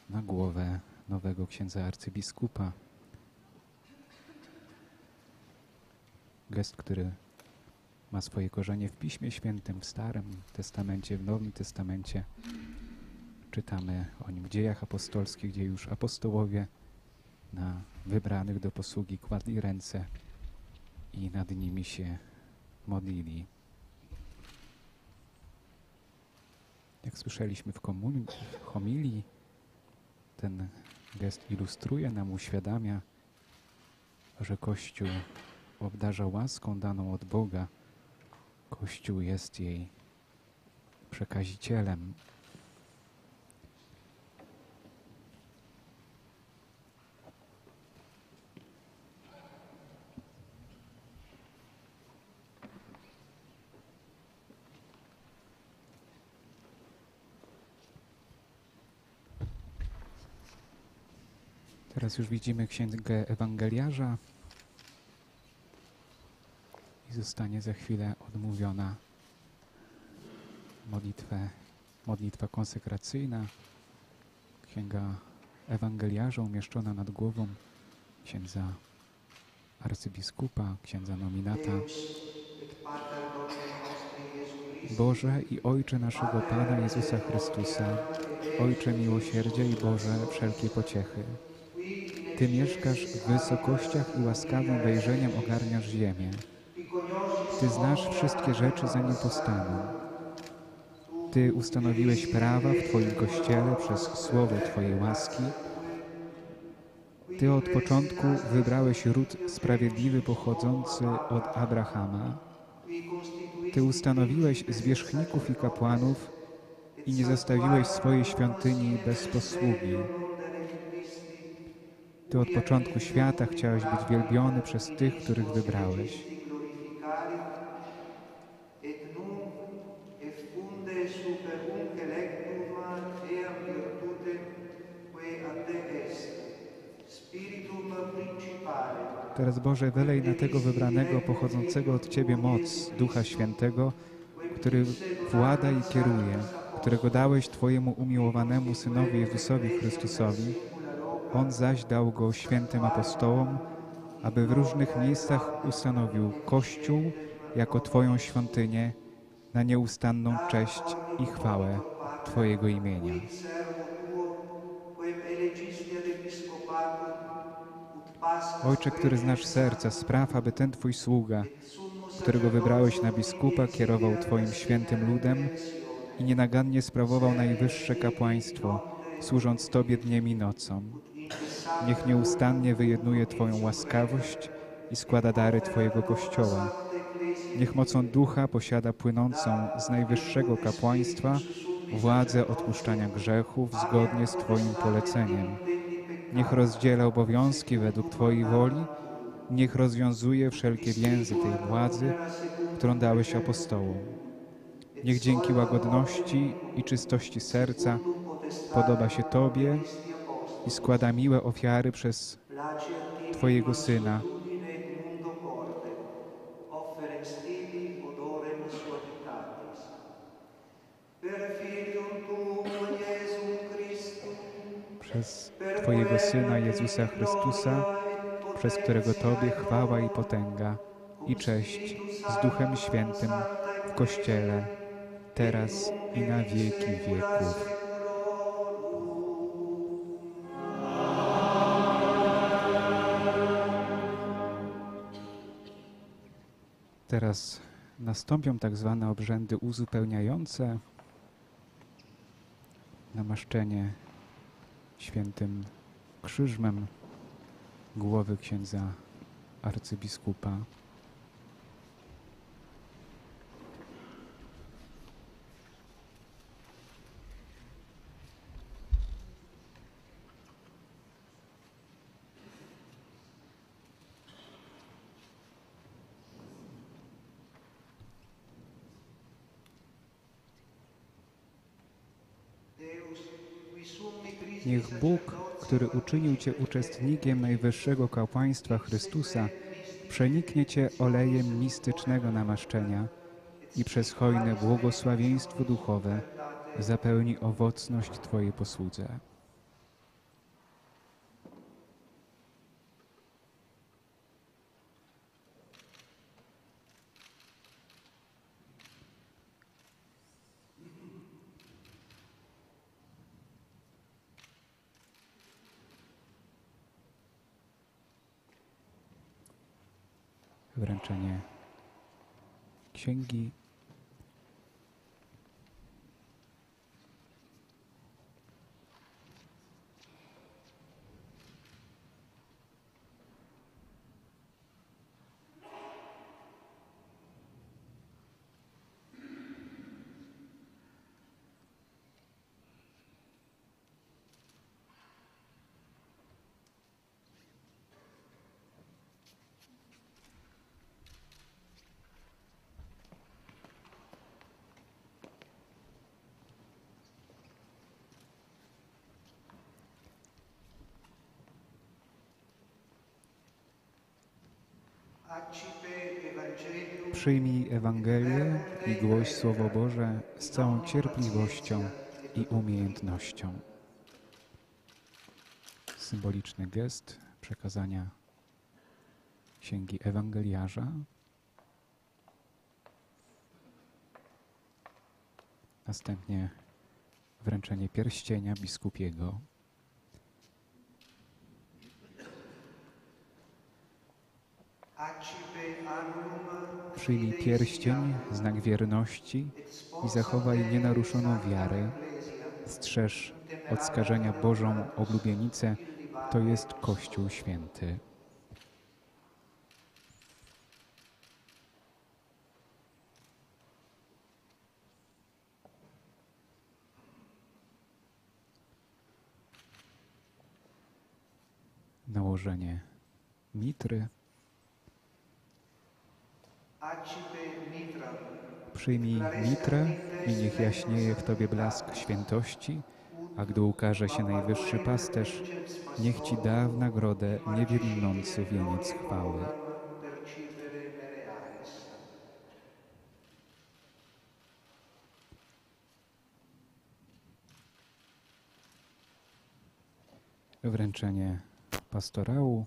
na głowę nowego księdza arcybiskupa. Gest, który ma swoje korzenie w Piśmie Świętym, w Starym Testamencie, w Nowym Testamencie. Czytamy o nim w dziejach apostolskich, gdzie już apostołowie na wybranych do posługi kładli ręce i nad nimi się modlili. Jak słyszeliśmy w komun- w homilii, ten gest ilustruje nam, uświadamia, że Kościół obdarza łaską daną od Boga. Kościół jest jej przekazicielem. Teraz już widzimy księgę Ewangeliarza i zostanie za chwilę odmówiona modlitwę, modlitwa konsekracyjna. Księga Ewangeliarza umieszczona nad głową księdza arcybiskupa, księdza nominata. Boże i Ojcze naszego Pana Jezusa Chrystusa, Ojcze miłosierdzia i Boże wszelkiej pociechy. Ty mieszkasz w wysokościach i łaskawym wejrzeniem ogarniasz ziemię. Ty znasz wszystkie rzeczy, zanim powstaną. Ty ustanowiłeś prawa w Twoim Kościele przez słowo Twojej łaski. Ty od początku wybrałeś ród sprawiedliwy pochodzący od Abrahama. Ty ustanowiłeś zwierzchników i kapłanów i nie zostawiłeś swojej świątyni bez posługi. Ty od początku świata chciałeś być wielbiony przez tych, których wybrałeś. Teraz Boże, wylej na tego wybranego, pochodzącego od Ciebie moc Ducha Świętego, który włada i kieruje, którego dałeś Twojemu umiłowanemu Synowi Jezusowi Chrystusowi. On zaś dał go świętym apostołom, aby w różnych miejscach ustanowił Kościół jako Twoją świątynię na nieustanną cześć i chwałę Twojego imienia. Ojcze, który znasz serca, spraw, aby ten Twój sługa, którego wybrałeś na biskupa, kierował Twoim świętym ludem i nienagannie sprawował najwyższe kapłaństwo, służąc Tobie dniem i nocą. Niech nieustannie wyjednuje Twoją łaskawość i składa dary Twojego Kościoła. Niech mocą ducha posiada płynącą z najwyższego kapłaństwa władzę odpuszczania grzechów zgodnie z Twoim poleceniem. Niech rozdziela obowiązki według Twojej woli, niech rozwiązuje wszelkie więzy tej władzy, którą dałeś apostołom. Niech dzięki łagodności i czystości serca podoba się Tobie i składa miłe ofiary przez Twojego Syna, przez Twojego Syna Jezusa Chrystusa, przez którego Tobie chwała i potęga i cześć z Duchem Świętym w Kościele, teraz i na wieki wieków. Teraz nastąpią tak zwane obrzędy uzupełniające, namaszczenie świętym krzyżmem głowy księdza arcybiskupa. Niech Bóg, który uczynił Cię uczestnikiem najwyższego kapłaństwa Chrystusa, przeniknie Cię olejem mistycznego namaszczenia i przez hojne błogosławieństwo duchowe zapełni owocność Twojej posłudze. Wręczenie księgi
accipe Evangelium
Przyjmij Ewangelię i głoś Słowo Boże z całą cierpliwością i umiejętnością. Symboliczny gest przekazania księgi Ewangeliarza. Następnie wręczenie pierścienia biskupiego. Przyjmij pierścień, znak wierności i zachowaj nienaruszoną wiarę. Strzeż od skażenia Bożą oblubienicę, to jest Kościół Święty. Nałożenie mitry. Przyjmij mitrę i niech jaśnieje w Tobie blask świętości, a gdy ukaże się najwyższy pasterz, niech Ci da w nagrodę niewielnący wieniec chwały. Wręczenie pastorału.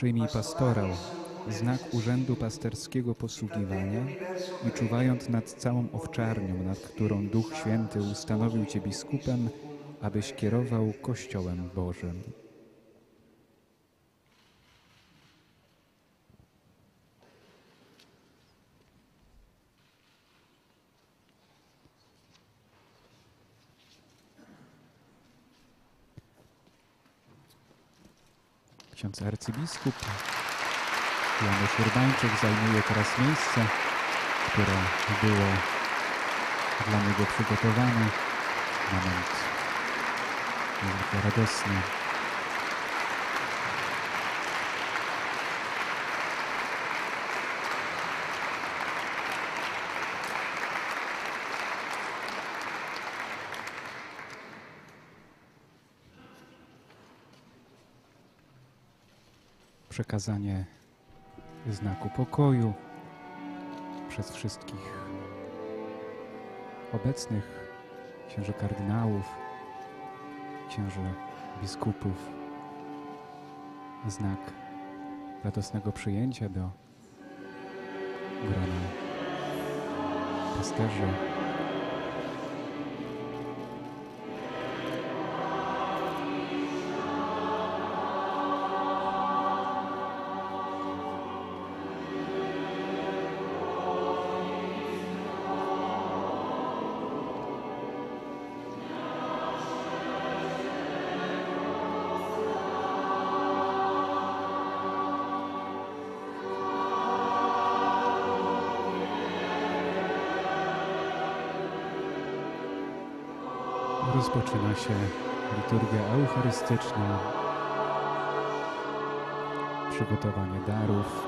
Przyjmij pastorał, znak urzędu pasterskiego posługiwania i czuwając nad całą owczarnią, nad którą Duch Święty ustanowił Cię biskupem, abyś kierował Kościołem Bożym. Ksiądz arcybiskup Janusz Urbańczyk zajmuje teraz miejsce, które było dla niego przygotowane. Moment niezwykle radosny. Przekazanie znaku pokoju przez wszystkich obecnych księży kardynałów, księży biskupów. Znak radosnego przyjęcia do grona pasterzy. Rozpoczyna się liturgia eucharystyczna, przygotowanie darów.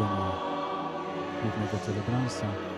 na movimento da celebrança.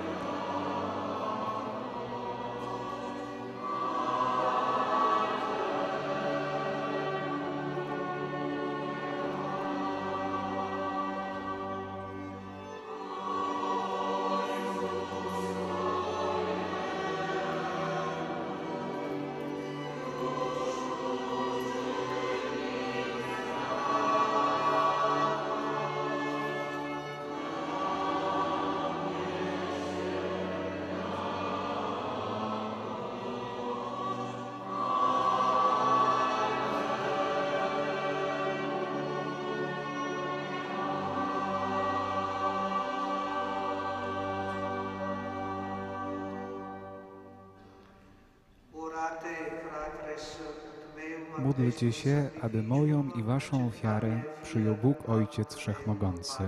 Módlcie się, aby moją i waszą ofiarę przyjął Bóg Ojciec Wszechmogący.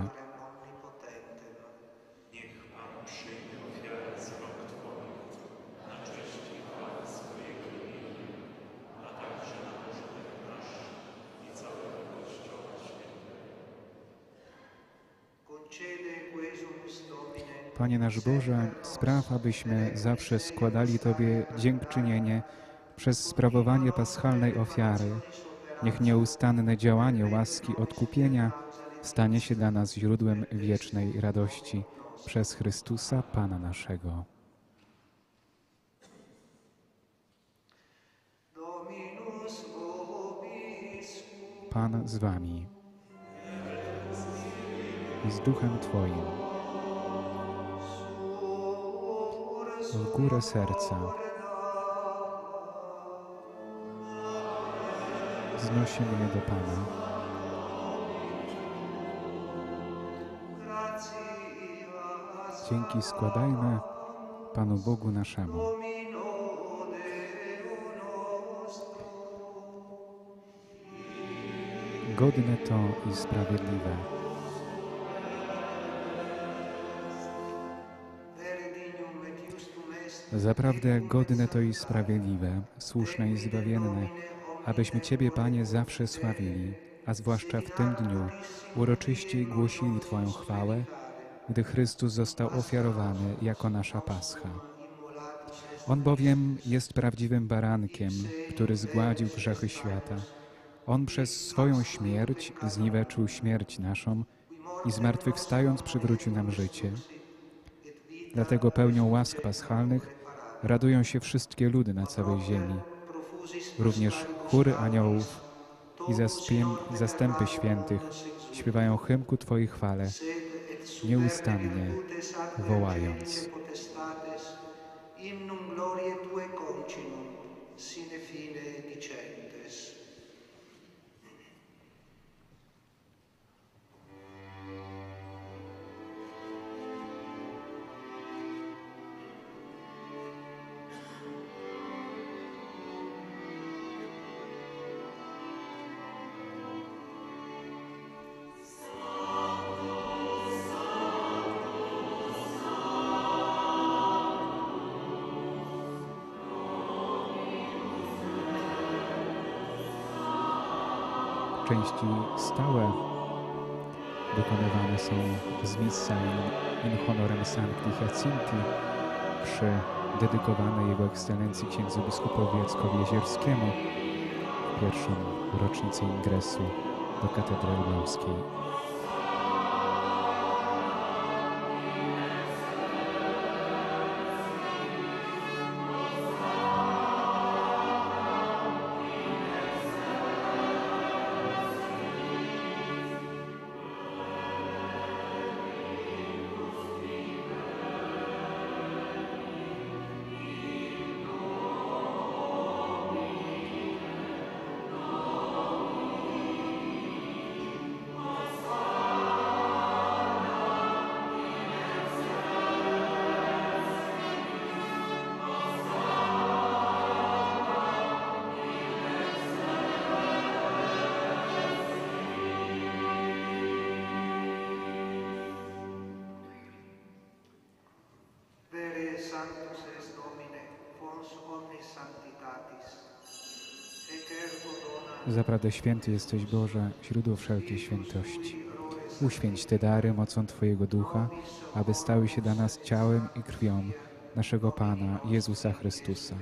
Panie nasz Boże, spraw, abyśmy zawsze składali Tobie dziękczynienie przez sprawowanie paschalnej ofiary. Niech nieustanne działanie łaski odkupienia stanie się dla nas źródłem wiecznej radości przez Chrystusa Pana naszego. Pan z Wami i z Duchem Twoim. W górę serca znosimy je do Pana. Dzięki składajmy Panu Bogu naszemu. Godne to i sprawiedliwe. Zaprawdę godne to i sprawiedliwe, słuszne i zbawienne, abyśmy Ciebie, Panie, zawsze sławili, a zwłaszcza w tym dniu uroczyście głosili Twoją chwałę, gdy Chrystus został ofiarowany jako nasza Pascha. On bowiem jest prawdziwym barankiem, który zgładził grzechy świata. On przez swoją śmierć zniweczył śmierć naszą i zmartwychwstając przywrócił nam życie. Dlatego pełnią łask paschalnych radują się wszystkie ludy na całej ziemi, również chóry aniołów i zastępy świętych śpiewają hymn ku Twojej chwale, nieustannie wołając.
hymnum gloriae Tue sine fine dicentes.
Części stałe wykonywane są z missa in, in honorem Sancti Jacinti przy dedykowanej Jego Ekscelencji księdzu biskupowi Jackowi Jezierskiemu w pierwszą rocznicę ingresu do Katedrali Lwowskiej. Zaprawdę święty jesteś Boże, źródło wszelkiej świętości. Uświęć te dary mocą Twojego Ducha, aby stały się dla nas ciałem i krwią naszego Pana Jezusa Chrystusa.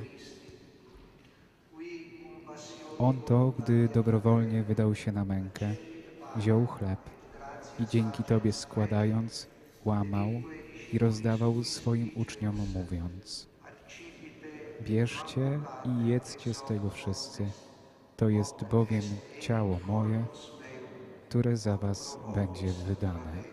On to, gdy dobrowolnie wydał się na mękę, wziął chleb i dzięki Tobie składając, łamał i rozdawał swoim uczniom, mówiąc: Bierzcie i jedzcie z tego wszyscy. To jest bowiem ciało moje, które za Was będzie wydane.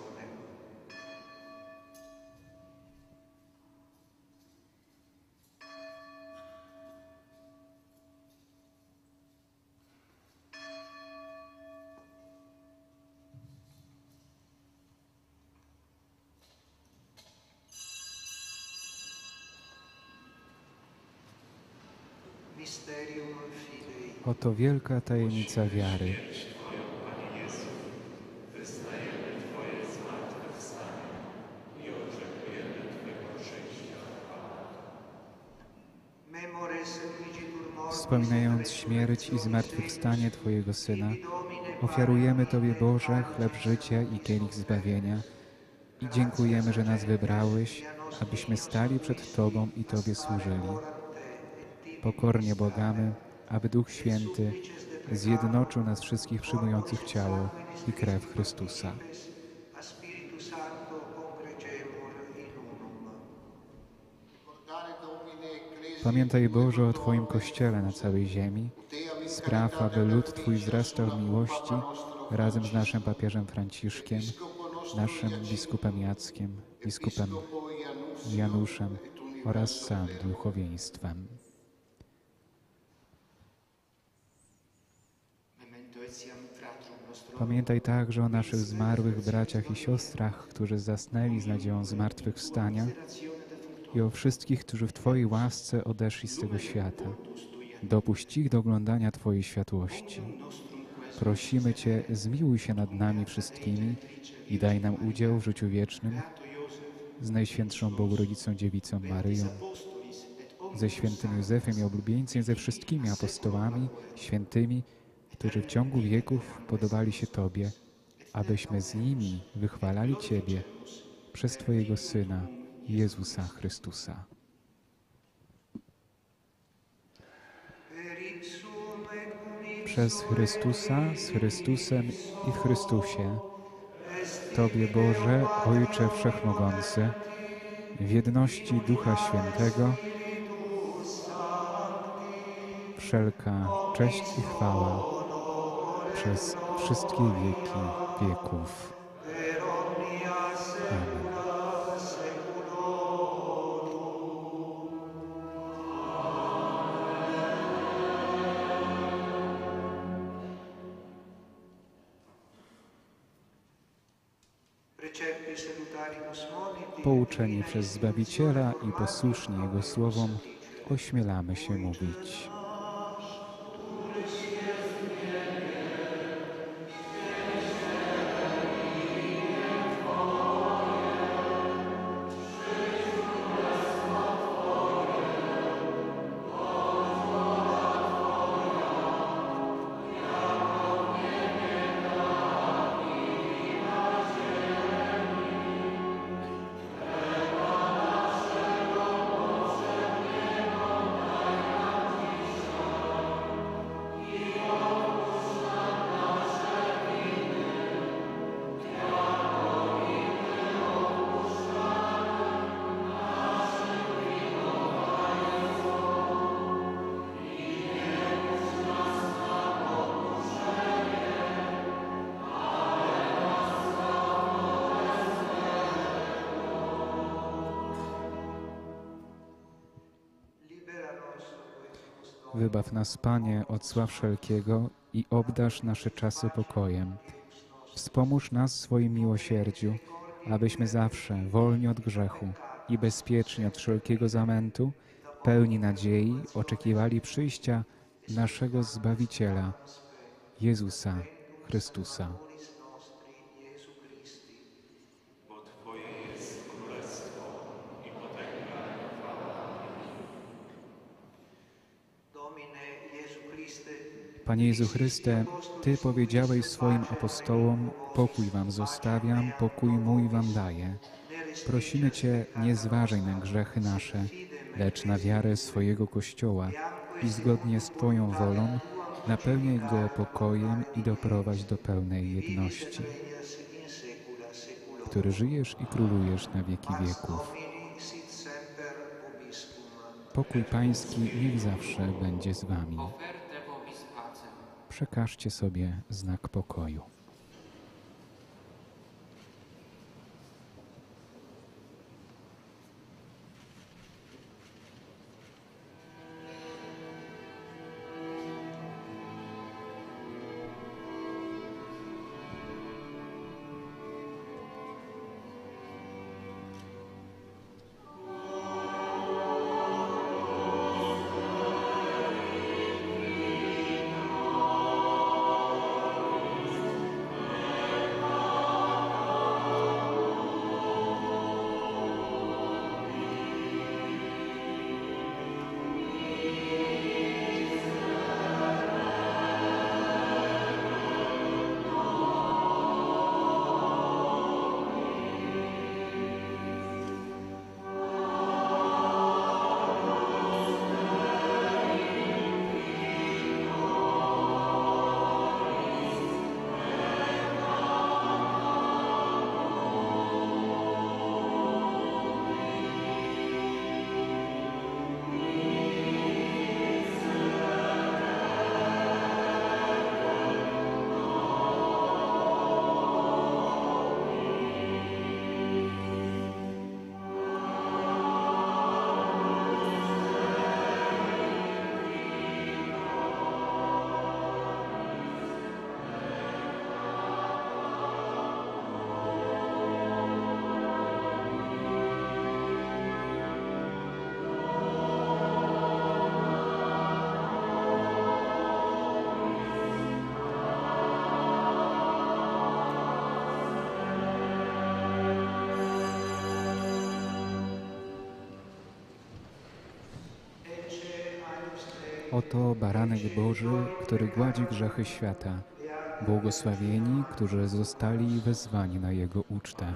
Oto wielka tajemnica wiary. Wspominając śmierć i zmartwychwstanie Twojego Syna, ofiarujemy Tobie Boże chleb życia i kielich zbawienia i dziękujemy, że nas wybrałeś, abyśmy stali przed Tobą i Tobie służyli. Pokornie błagamy, aby Duch Święty zjednoczył nas wszystkich przyjmujących ciało i krew Chrystusa. Pamiętaj Boże o Twoim Kościele na całej ziemi. Spraw, aby lud Twój wzrastał w miłości razem z naszym papieżem Franciszkiem, naszym biskupem Jackiem, biskupem Januszem oraz całym duchowieństwem. Pamiętaj także o naszych zmarłych braciach i siostrach, którzy zasnęli z nadzieją zmartwychwstania i o wszystkich, którzy w Twojej łasce odeszli z tego świata. Dopuść ich do oglądania Twojej światłości. Prosimy Cię, zmiłuj się nad nami wszystkimi i daj nam udział w życiu wiecznym z Najświętszą Bogorodzicą Dziewicą Maryją, ze świętym Józefem i oblubieńcem, ze wszystkimi apostołami, świętymi, którzy w ciągu wieków podobali się Tobie, abyśmy z nimi wychwalali Ciebie przez Twojego Syna, Jezusa Chrystusa. Przez Chrystusa, z Chrystusem i w Chrystusie, Tobie Boże, Ojcze Wszechmogący, w jedności Ducha Świętego, wszelka cześć i chwała przez wszystkie wieki wieków. Pouczeni przez Zbawiciela i posłuszni Jego słowom, ośmielamy się mówić. Nas, Panie, od zła wszelkiego i obdarz nasze czasy pokojem. Wspomóż nas w swoim miłosierdziu, abyśmy zawsze, wolni od grzechu i bezpieczni od wszelkiego zamętu, pełni nadziei, oczekiwali przyjścia naszego Zbawiciela, Jezusa Chrystusa.
Bo Twoje jest królestwo i potęga i chwała.
Domine Jesu Christe,
Panie Jezu Chryste, Ty powiedziałeś swoim apostołom, pokój wam zostawiam, pokój mój wam daję. Prosimy Cię, nie zważaj na grzechy nasze, lecz na wiarę swojego Kościoła i zgodnie z Twoją wolą napełniaj go pokojem i doprowadź do pełnej jedności, który żyjesz i królujesz na wieki wieków. Pokój Pański niech zawsze będzie z Wami. Przekażcie sobie znak pokoju. Oto baranek Boży, który gładzi grzechy świata. Błogosławieni, którzy zostali wezwani na Jego ucztę.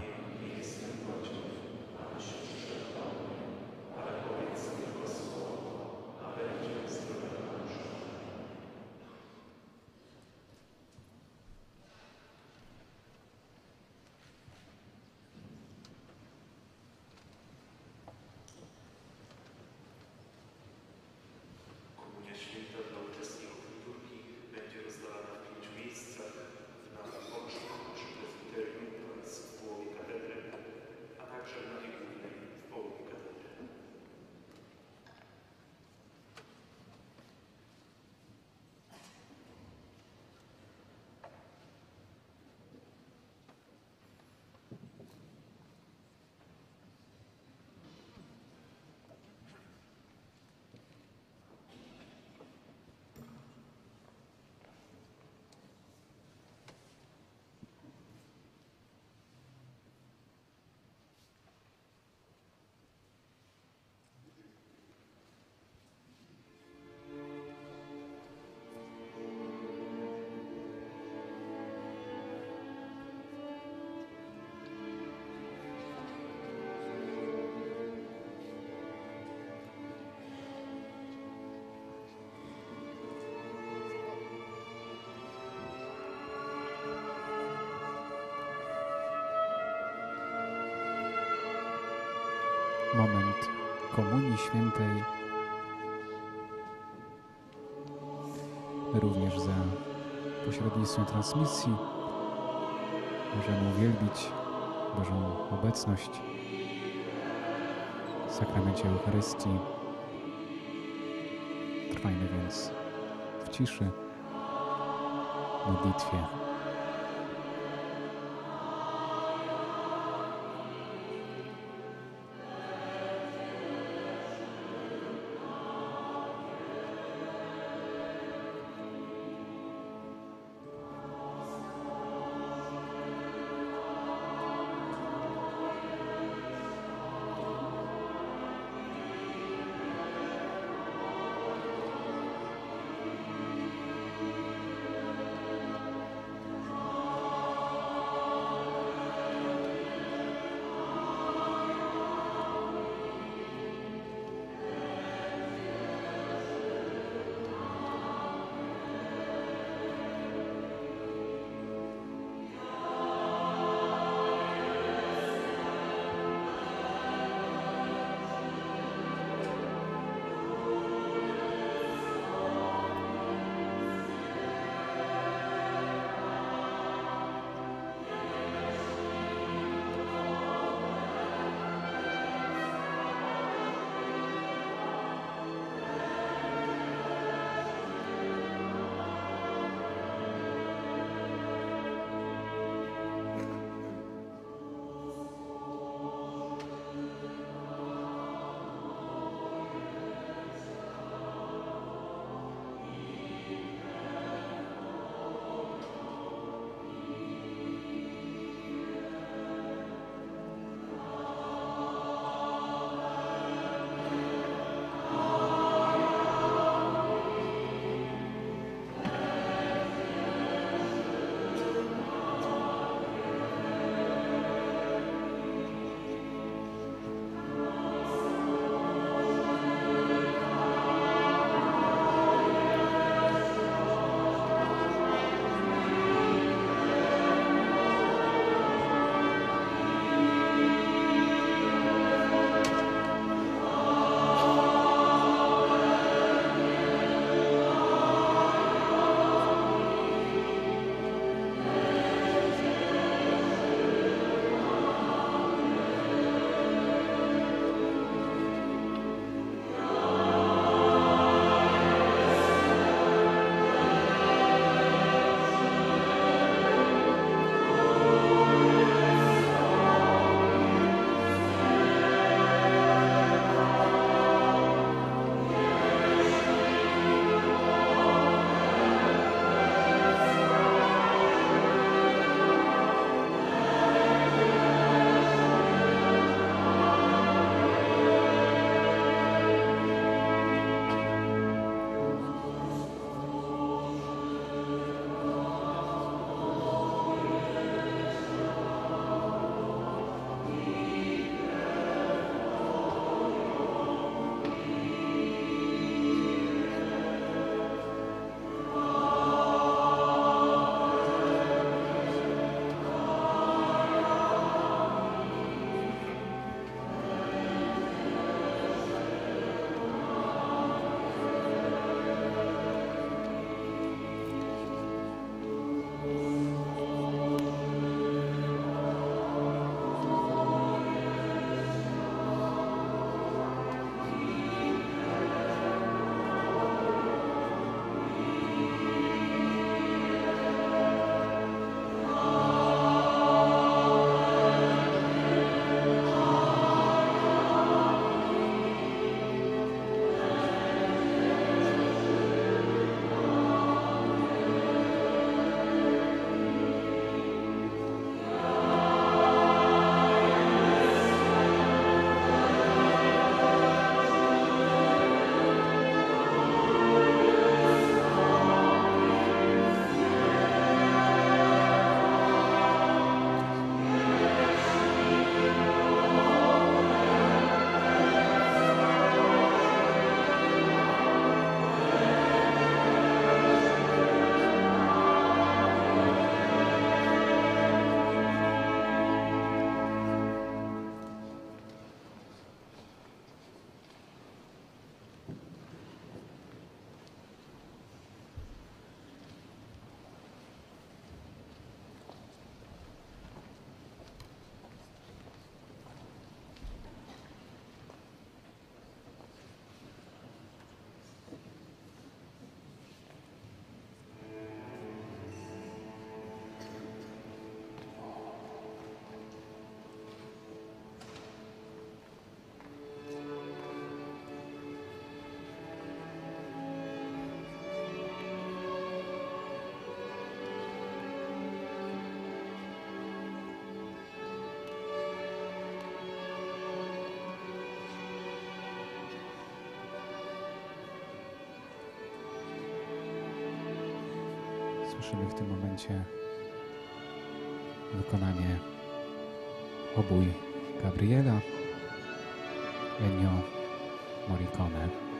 Pośrednictwem transmisji możemy uwielbić Bożą obecność w sakramencie Eucharystii. Potrwajmy więc w ciszy, modlitwie. Słyszymy w tym momencie wykonanie obój Gabriela, Ennio Morricone.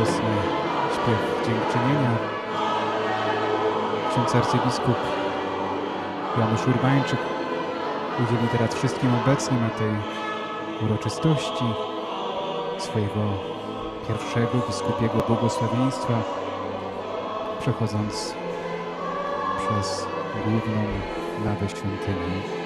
Radosny śpiew dziękczynienia. Ksiądz arcybiskup Janusz Urbańczyk udzieli teraz wszystkim obecnym na tej uroczystości swojego pierwszego biskupiego błogosławieństwa, przechodząc przez główną lawę świątyni.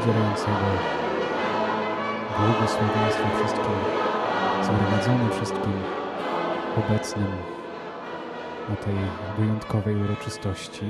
Udzielającego błogosławieństwa wszystkim zgromadzonym, wszystkim obecnym na tej wyjątkowej uroczystości.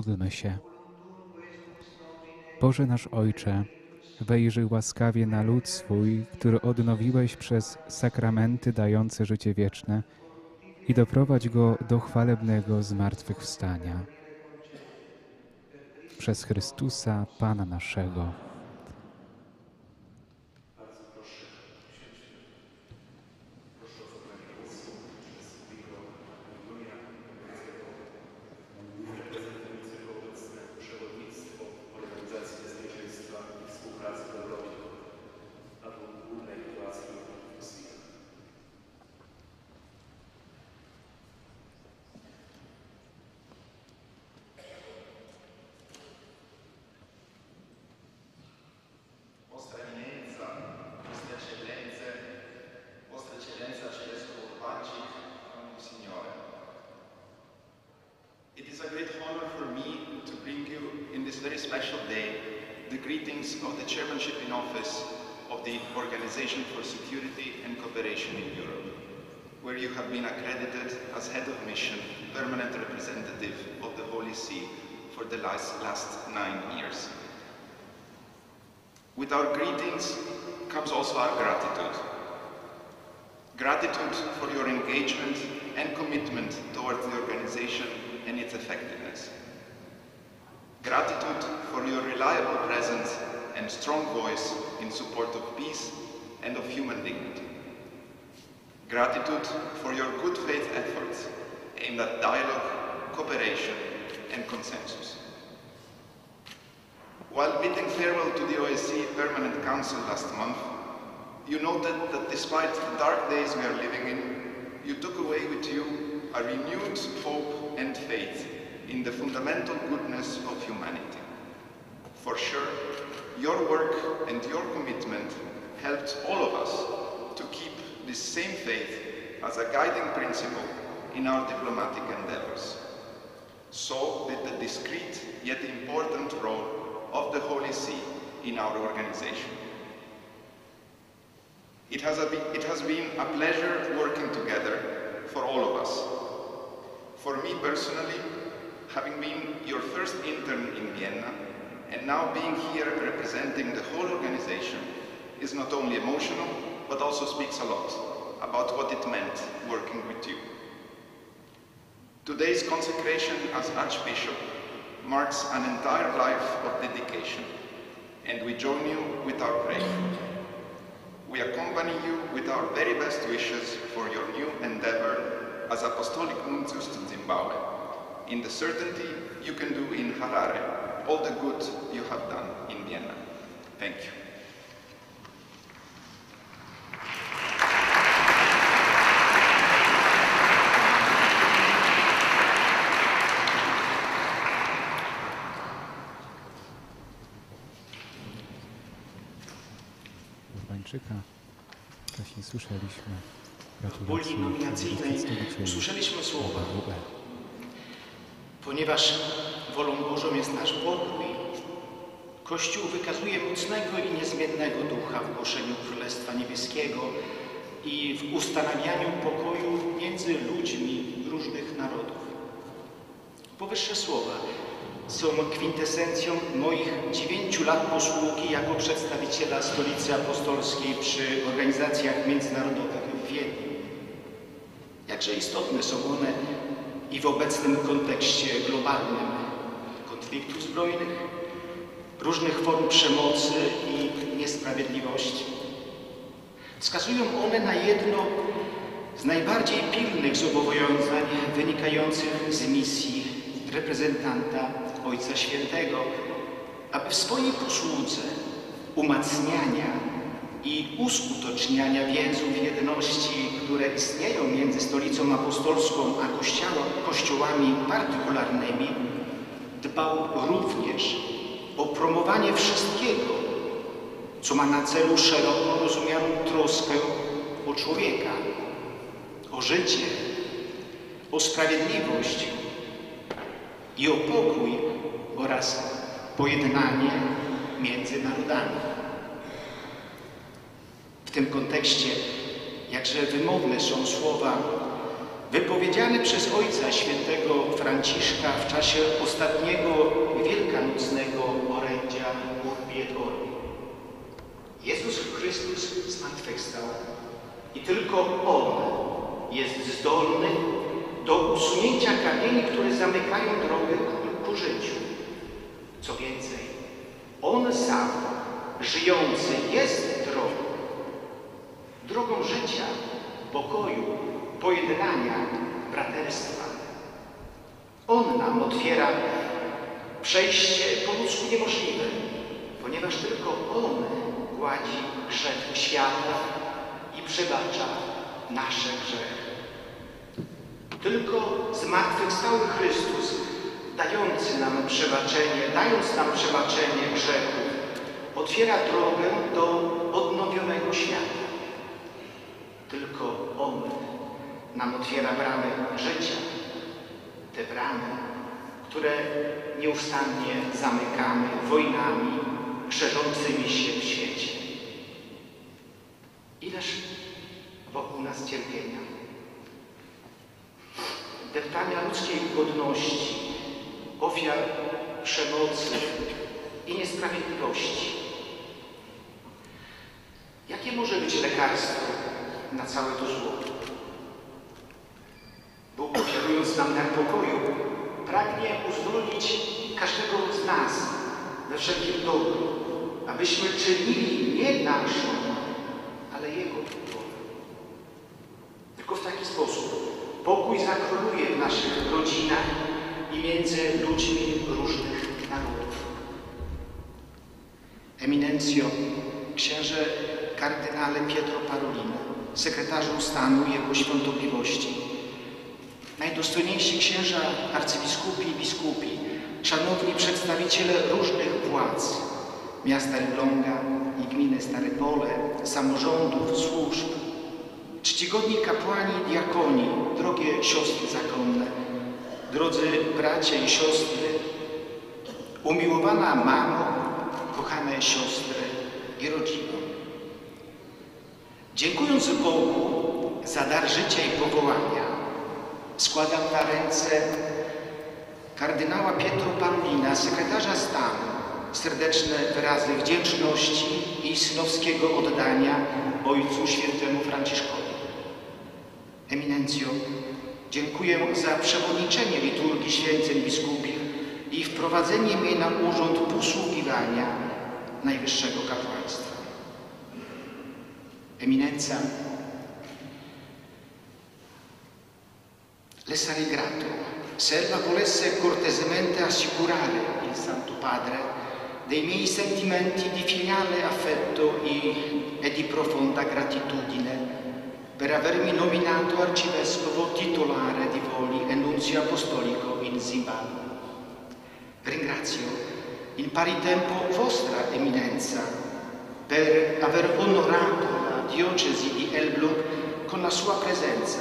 Módlmy się. Boże nasz Ojcze, wejrzyj łaskawie na lud swój, który odnowiłeś przez sakramenty dające życie wieczne i doprowadź go do chwalebnego zmartwychwstania. Przez Chrystusa, Pana naszego.
The whole organization is not only emotional, but also speaks a lot about what it meant working with you. Today's consecration as Archbishop marks an entire life of dedication, and we join you with our prayer. We accompany you with our very best wishes for your new endeavor as Apostolic Nuntius to Zimbabwe, in the certainty you can do in Harare all the good you have done in Vienna. Thank you.
Urbańczyka wcześniej słyszeliśmy.
W bulli nominacyjnej usłyszeliśmy słowa. Ponieważ wolą Bożą jest nasz pokój, Kościół wykazuje mocnego i niezmiennego ducha w głoszeniu Królestwa Niebieskiego i w ustanawianiu pokoju między ludźmi różnych narodów. Powyższe słowa są kwintesencją moich dziewięciu lat posługi jako przedstawiciela Stolicy Apostolskiej przy organizacjach międzynarodowych w Wiedniu. Jakże istotne są one i w obecnym kontekście globalnym konfliktów zbrojnych, różnych form przemocy i niesprawiedliwości. Wskazują one na jedno z najbardziej pilnych zobowiązań wynikających z misji reprezentanta Ojca Świętego, aby w swojej posłudze umacniania i uskuteczniania więzów jedności, które istnieją między Stolicą Apostolską a kościoła, kościołami partykularnymi, dbał również o promowanie wszystkiego, co ma na celu szeroko rozumianą troskę o człowieka, o życie, o sprawiedliwość i o pokój oraz pojednanie między narodami. W tym kontekście jakże wymowne są słowa wypowiedziany przez Ojca Świętego Franciszka w czasie ostatniego wielkanocnego Jezus Chrystus zmartwychwstał i tylko On jest zdolny do usunięcia kamieni, które zamykają drogę ku życiu. Co więcej, On sam, żyjący, jest drogą. Drogą życia, pokoju, pojednania, braterstwa. On nam otwiera przejście po ludzku niemożliwe, ponieważ tylko On gładzi grzech świata i przebacza nasze grzechy. Tylko zmartwychwstały Chrystus, dający nam przebaczenie, dając nam przebaczenie grzechów, otwiera drogę do odnowionego świata. Tylko On nam otwiera bramy życia, te bramy, które nieustannie zamykamy wojnami szerzącymi się w świecie. Ileż wokół nas cierpienia, deptania ludzkiej godności, ofiar przemocy i niesprawiedliwości. Jakie może być lekarstwo na całe to zło? Bóg ofiarując nam dar pokoju, pragnie uzdolnić każdego z nas we wszelkim dobru, abyśmy czynili nie naszą, ale Jego wolę. Tylko w taki sposób pokój zakróluje w naszych rodzinach i między ludźmi różnych narodów. Eminencjo, księże kardynale Pietro Parolino, sekretarzu stanu Jego Świątobliwości, najdostojniejsi księża, arcybiskupi i biskupi, szanowni przedstawiciele różnych władz, miasta Elbląga i gminy Stare Pole, samorządów, służb, czcigodni kapłani i diakoni, drogie siostry zakonne, drodzy bracia i siostry, umiłowana mamo, kochane siostry i rodzino. Dziękując Bogu za dar życia i powołania, składam na ręce kardynała Pietro Parolina, sekretarza stanu, serdeczne wyrazy wdzięczności i synowskiego oddania Ojcu Świętemu Franciszkowi. Eminencjo, dziękuję za przewodniczenie liturgii święceń biskupich i wprowadzenie mnie na urząd posługiwania Najwyższego Kapłaństwa. Eminenza, le sarei grato se ella volesse cortesemente assicurare il Santo Padre dei miei sentimenti di filiale affetto e, di profonda gratitudine per avermi nominato arcivescovo titolare di Voli e nunzio apostolico in Zimbabwe. Ringrazio in pari tempo vostra eminenza per aver onorato la diocesi di Elbląg con la sua presenza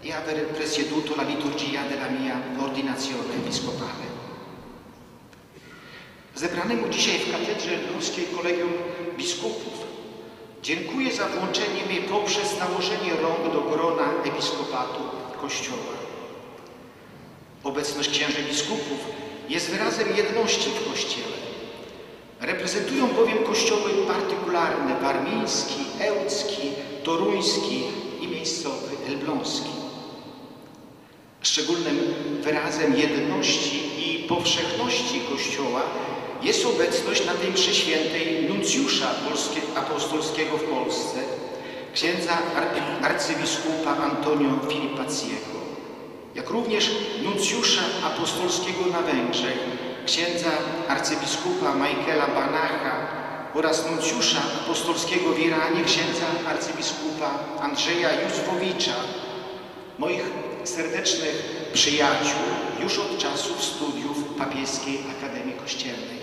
e aver presieduto la liturgia della mia ordynazione episcopale. Zebranemu dzisiaj w Katedrze Ludzkiej Kolegium Biskupów dziękuję za włączenie mnie poprzez nałożenie rąk do grona episkopatu Kościoła. Obecność księży biskupów jest wyrazem jedności w Kościele. Reprezentują bowiem kościoły partykularne warmiński, ełcki, toruński i miejscowy elbląski. Szczególnym wyrazem jedności i powszechności Kościoła jest obecność na tej mszy świętej nuncjusza apostolskiego w Polsce, księdza ar- arcybiskupa Antonio Filipackiego, jak również nuncjusza apostolskiego na Węgrzech, księdza arcybiskupa Michaela Banacha oraz nuncjusza apostolskiego w Iranie, księdza arcybiskupa Andrzeja Józwowicza, moich serdecznych przyjaciół już od czasów studiów Papieskiej Akademii Kościelnej.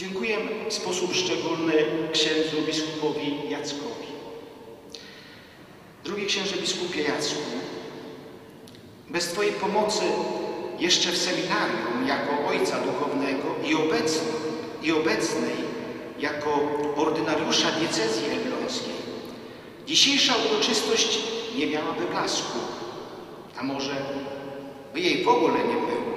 Dziękuję w sposób szczególny księdzu biskupowi Jackowi. Drugi księże biskupie Jacku, bez Twojej pomocy jeszcze w seminarium jako ojca duchownego i, obecny, i obecnej jako ordynariusza diecezji elbląskiej, dzisiejsza uroczystość nie miałaby blasku, a może by jej w ogóle nie było.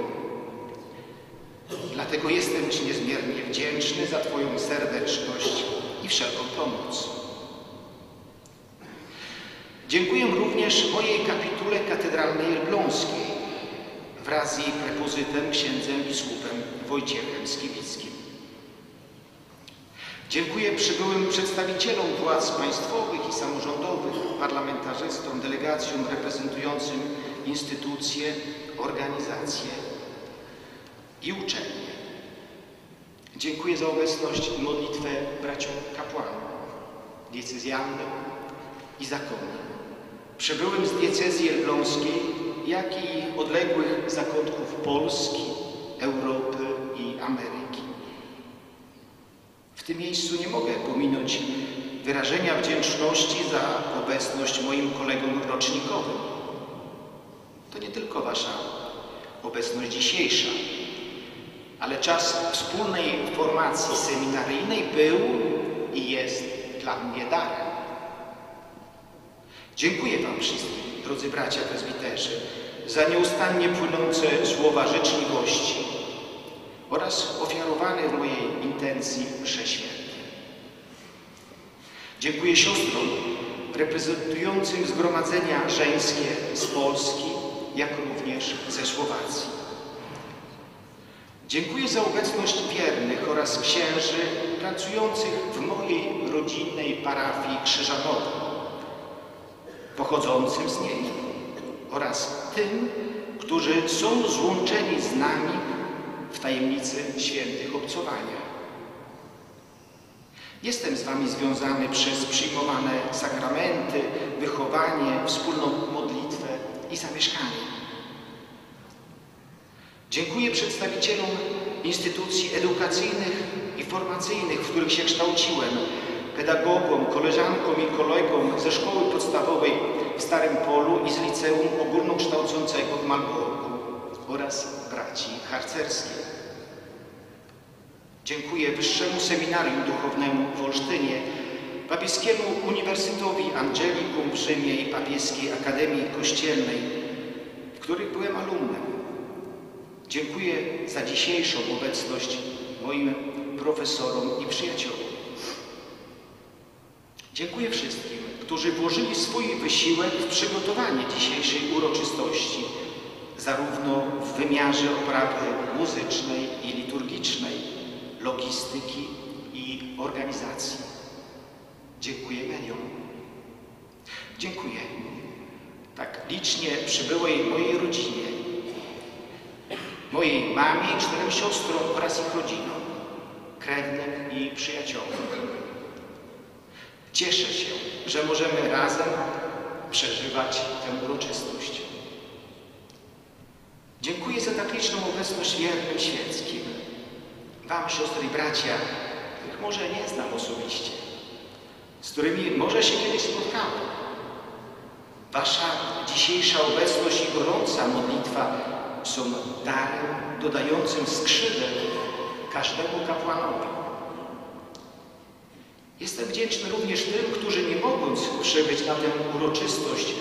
Dlatego jestem Ci niezmiernie wdzięczny za Twoją serdeczność i wszelką pomoc. Dziękuję również mojej kapitule katedralnej elbląskiej wraz z jej prepozytem księdzem biskupem Wojciechem Skibickim. Dziękuję przybyłym przedstawicielom władz państwowych i samorządowych, parlamentarzystom, delegacjom reprezentującym instytucje, organizacje i uczelnie. Dziękuję za obecność i modlitwę braciom kapłanom, diecezjalnym i zakonnym, przybyłym z diecezji elbląskiej, jak i odległych zakątków Polski, Europy i Ameryki. W tym miejscu nie mogę pominąć wyrażenia wdzięczności za obecność moim kolegom rocznikowym. To nie tylko Wasza obecność dzisiejsza, ale czas wspólnej formacji seminaryjnej był i jest dla mnie darem. Dziękuję Wam wszystkim, drodzy bracia prezbiterzy, za nieustannie płynące słowa życzliwości oraz ofiarowane w mojej intencji msze. Dziękuję siostrom reprezentującym zgromadzenia żeńskie z Polski, jak również ze Słowacji. Dziękuję za obecność wiernych oraz księży pracujących w mojej rodzinnej parafii Krzyżanowej, pochodzącym z niej oraz tym, którzy są złączeni z nami w tajemnicy świętych obcowania. Jestem z Wami związany przez przyjmowane sakramenty, wychowanie, wspólną modlitwę i zamieszkanie. Dziękuję przedstawicielom instytucji edukacyjnych i formacyjnych, w których się kształciłem, pedagogom, koleżankom i kolegom ze szkoły podstawowej w Starym Polu i z liceum ogólnokształcącego w Malborku oraz braci harcerskiej. Dziękuję Wyższemu Seminarium Duchownemu w Olsztynie, Papieskiemu Uniwersytetowi Angelicum w Rzymie i Papieskiej Akademii Kościelnej, w których byłem alumnem. Dziękuję za dzisiejszą obecność moim profesorom i przyjaciołom. Dziękuję wszystkim, którzy włożyli swój wysiłek w przygotowanie dzisiejszej uroczystości, zarówno w wymiarze oprawy muzycznej i liturgicznej, logistyki i organizacji. Dziękuję mediom. Dziękuję tak licznie przybyłej mojej rodzinie, mojej mamie i czterem siostrom oraz ich rodzinom, krewnym i przyjaciołom. Cieszę się, że możemy razem przeżywać tę uroczystość. Dziękuję za tak liczną obecność wiernym świeckim. Wam, siostry i bracia, których może nie znam osobiście, z którymi może się kiedyś spotkałem. Wasza dzisiejsza obecność i gorąca modlitwa są darem dodającym skrzydeł każdemu kapłanowi. Jestem wdzięczny również tym, którzy nie mogąc przybyć na tę uroczystość,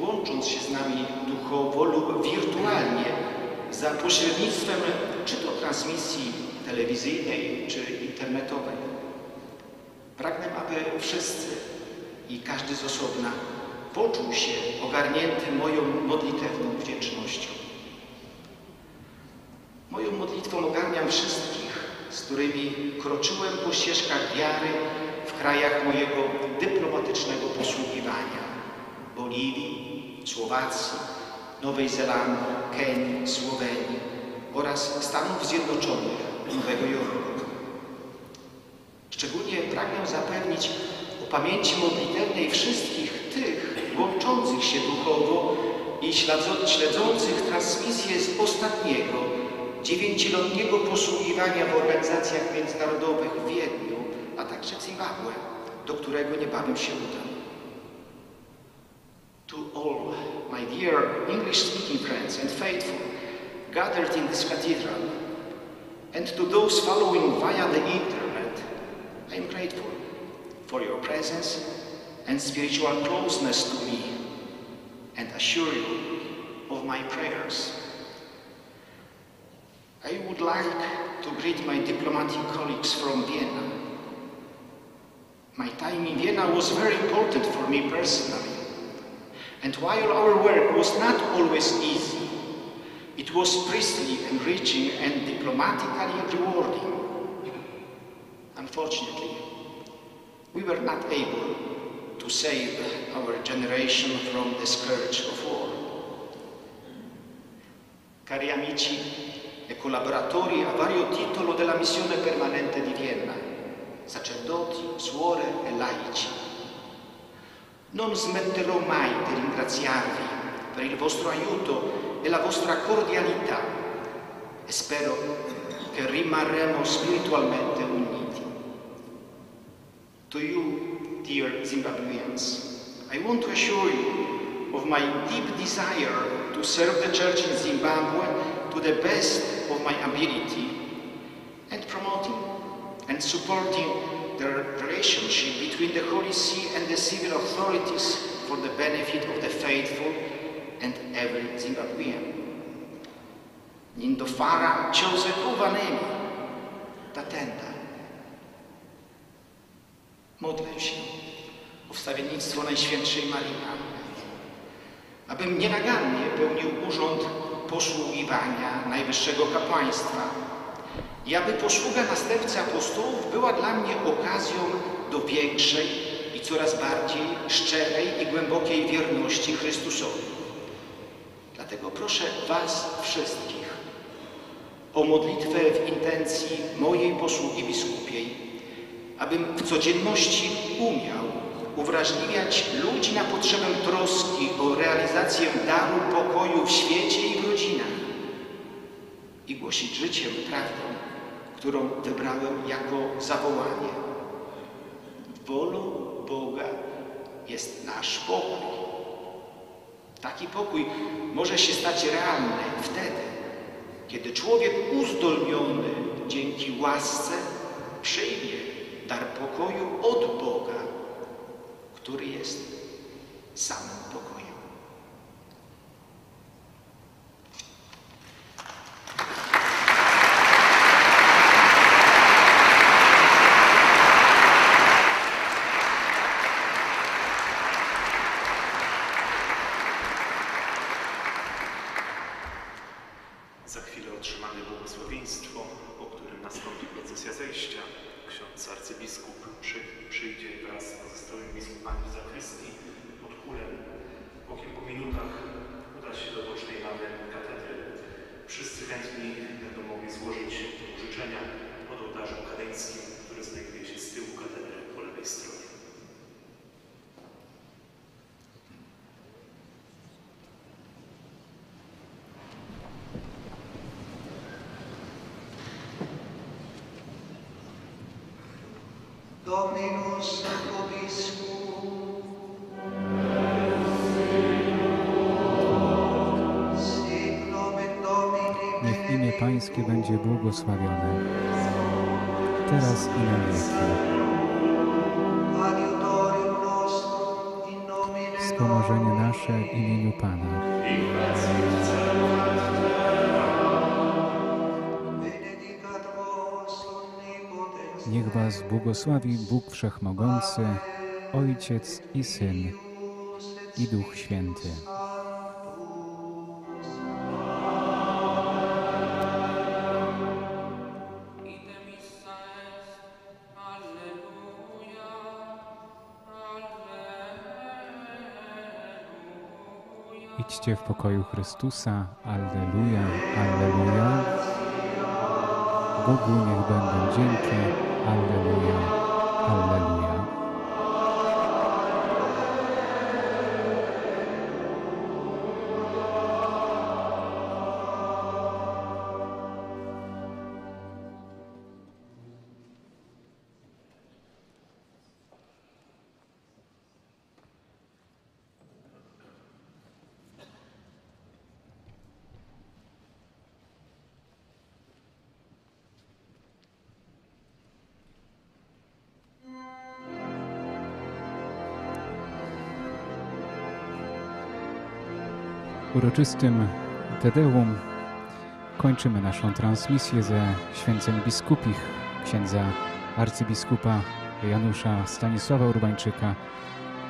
łącząc się z nami duchowo lub wirtualnie, za pośrednictwem czy to transmisji telewizyjnej, czy internetowej. Pragnę, aby wszyscy i każdy z osobna poczuł się ogarnięty moją modlitewną wdzięcznością. Moją modlitwą ogarniam wszystkich, z którymi kroczyłem po ścieżkach wiary w krajach mojego dyplomatycznego posługiwania. Boliwii, Słowacji, Nowej Zelandii, Kenii, Słowenii oraz Stanów Zjednoczonych, Nowego Jorku. Szczególnie pragnę zapewnić o pamięci modlitewnej wszystkich tych łączących się duchowo i śledzących transmisję z ostatniego, dziewięcioletniego posługiwania w organizacjach międzynarodowych w Wiedniu, a także w Zimbabwe, do którego niebawem się udam. To all my dear English-speaking friends and faithful gathered in this cathedral, and to those following via the internet, I am grateful for your presence and spiritual closeness to me and assure you of my prayers. I would like to greet my diplomatic colleagues from Vienna. My time in Vienna was very important for me personally. And while our work was not always easy, it was priestly, enriching, and diplomatically rewarding. Unfortunately, we were not able to save our generation from the scourge of war. Cari amici e collaboratori a vario titolo della missione permanente di Vienna, sacerdoti, suore e laici, non smetterò mai di ringraziarvi per il vostro aiuto e la vostra cordialità e spero che rimarremo spiritualmente uniti. To you, dear Zimbabweans, I want to assure you of my deep desire to serve the Church in Zimbabwe to the best of my ability and promoting and supporting the relationship between the Holy See and the civil authorities for the benefit of the faithful and every Zimbabwean. Nindofara chose kuvanemi, tatenda. Modlę się o wstawiennictwo Najświętszej Marii Panny, abym nienagannie pełnił urząd posługiwania Najwyższego Kapłaństwa i aby posługa następcy apostołów była dla mnie okazją do większej i coraz bardziej szczerej i głębokiej wierności Chrystusowi. Dlatego proszę Was wszystkich o modlitwę w intencji mojej posługi biskupiej, abym w codzienności umiał uwrażliwiać ludzi na potrzebę troski o realizację daru pokoju w świecie i w rodzinach i głosić życiem prawdę, którą wybrałem jako zawołanie. Wolą Boga jest nasz pokój. Taki pokój może się stać realny wtedy, kiedy człowiek uzdolniony dzięki łasce przyjmie dar pokoju od Boga, który jest samym pokojem.
Będzie błogosławione, teraz i na wieki. Wspomożenie nasze w imieniu Pana. Niech Was błogosławi Bóg Wszechmogący, Ojciec i Syn i Duch Święty. W pokoju Chrystusa. Alleluja, Alleluja. Bogu niech będą dzięki. Alleluja, Alleluja. Uroczystym Tedeum kończymy naszą transmisję ze święceń biskupich księdza arcybiskupa Janusza Stanisława Urbańczyka,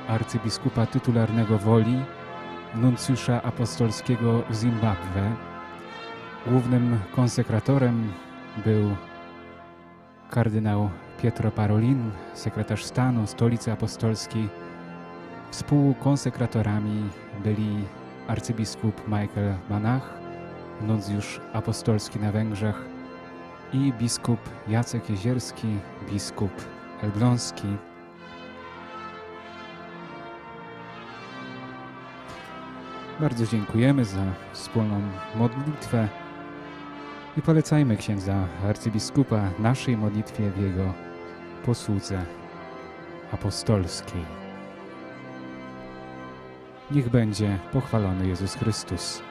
arcybiskupa tytularnego Woli, nuncjusza apostolskiego w Zimbabwe. Głównym konsekratorem był kardynał Pietro Parolin, sekretarz stanu Stolicy Apostolskiej. Współkonsekratorami byli arcybiskup Michael Manach, nuncjusz apostolski na Węgrzech i biskup Jacek Jezierski, biskup elbląski. Bardzo dziękujemy za wspólną modlitwę i polecajmy księdza arcybiskupa naszej modlitwie w jego posłudze apostolskiej. Niech będzie pochwalony Jezus Chrystus.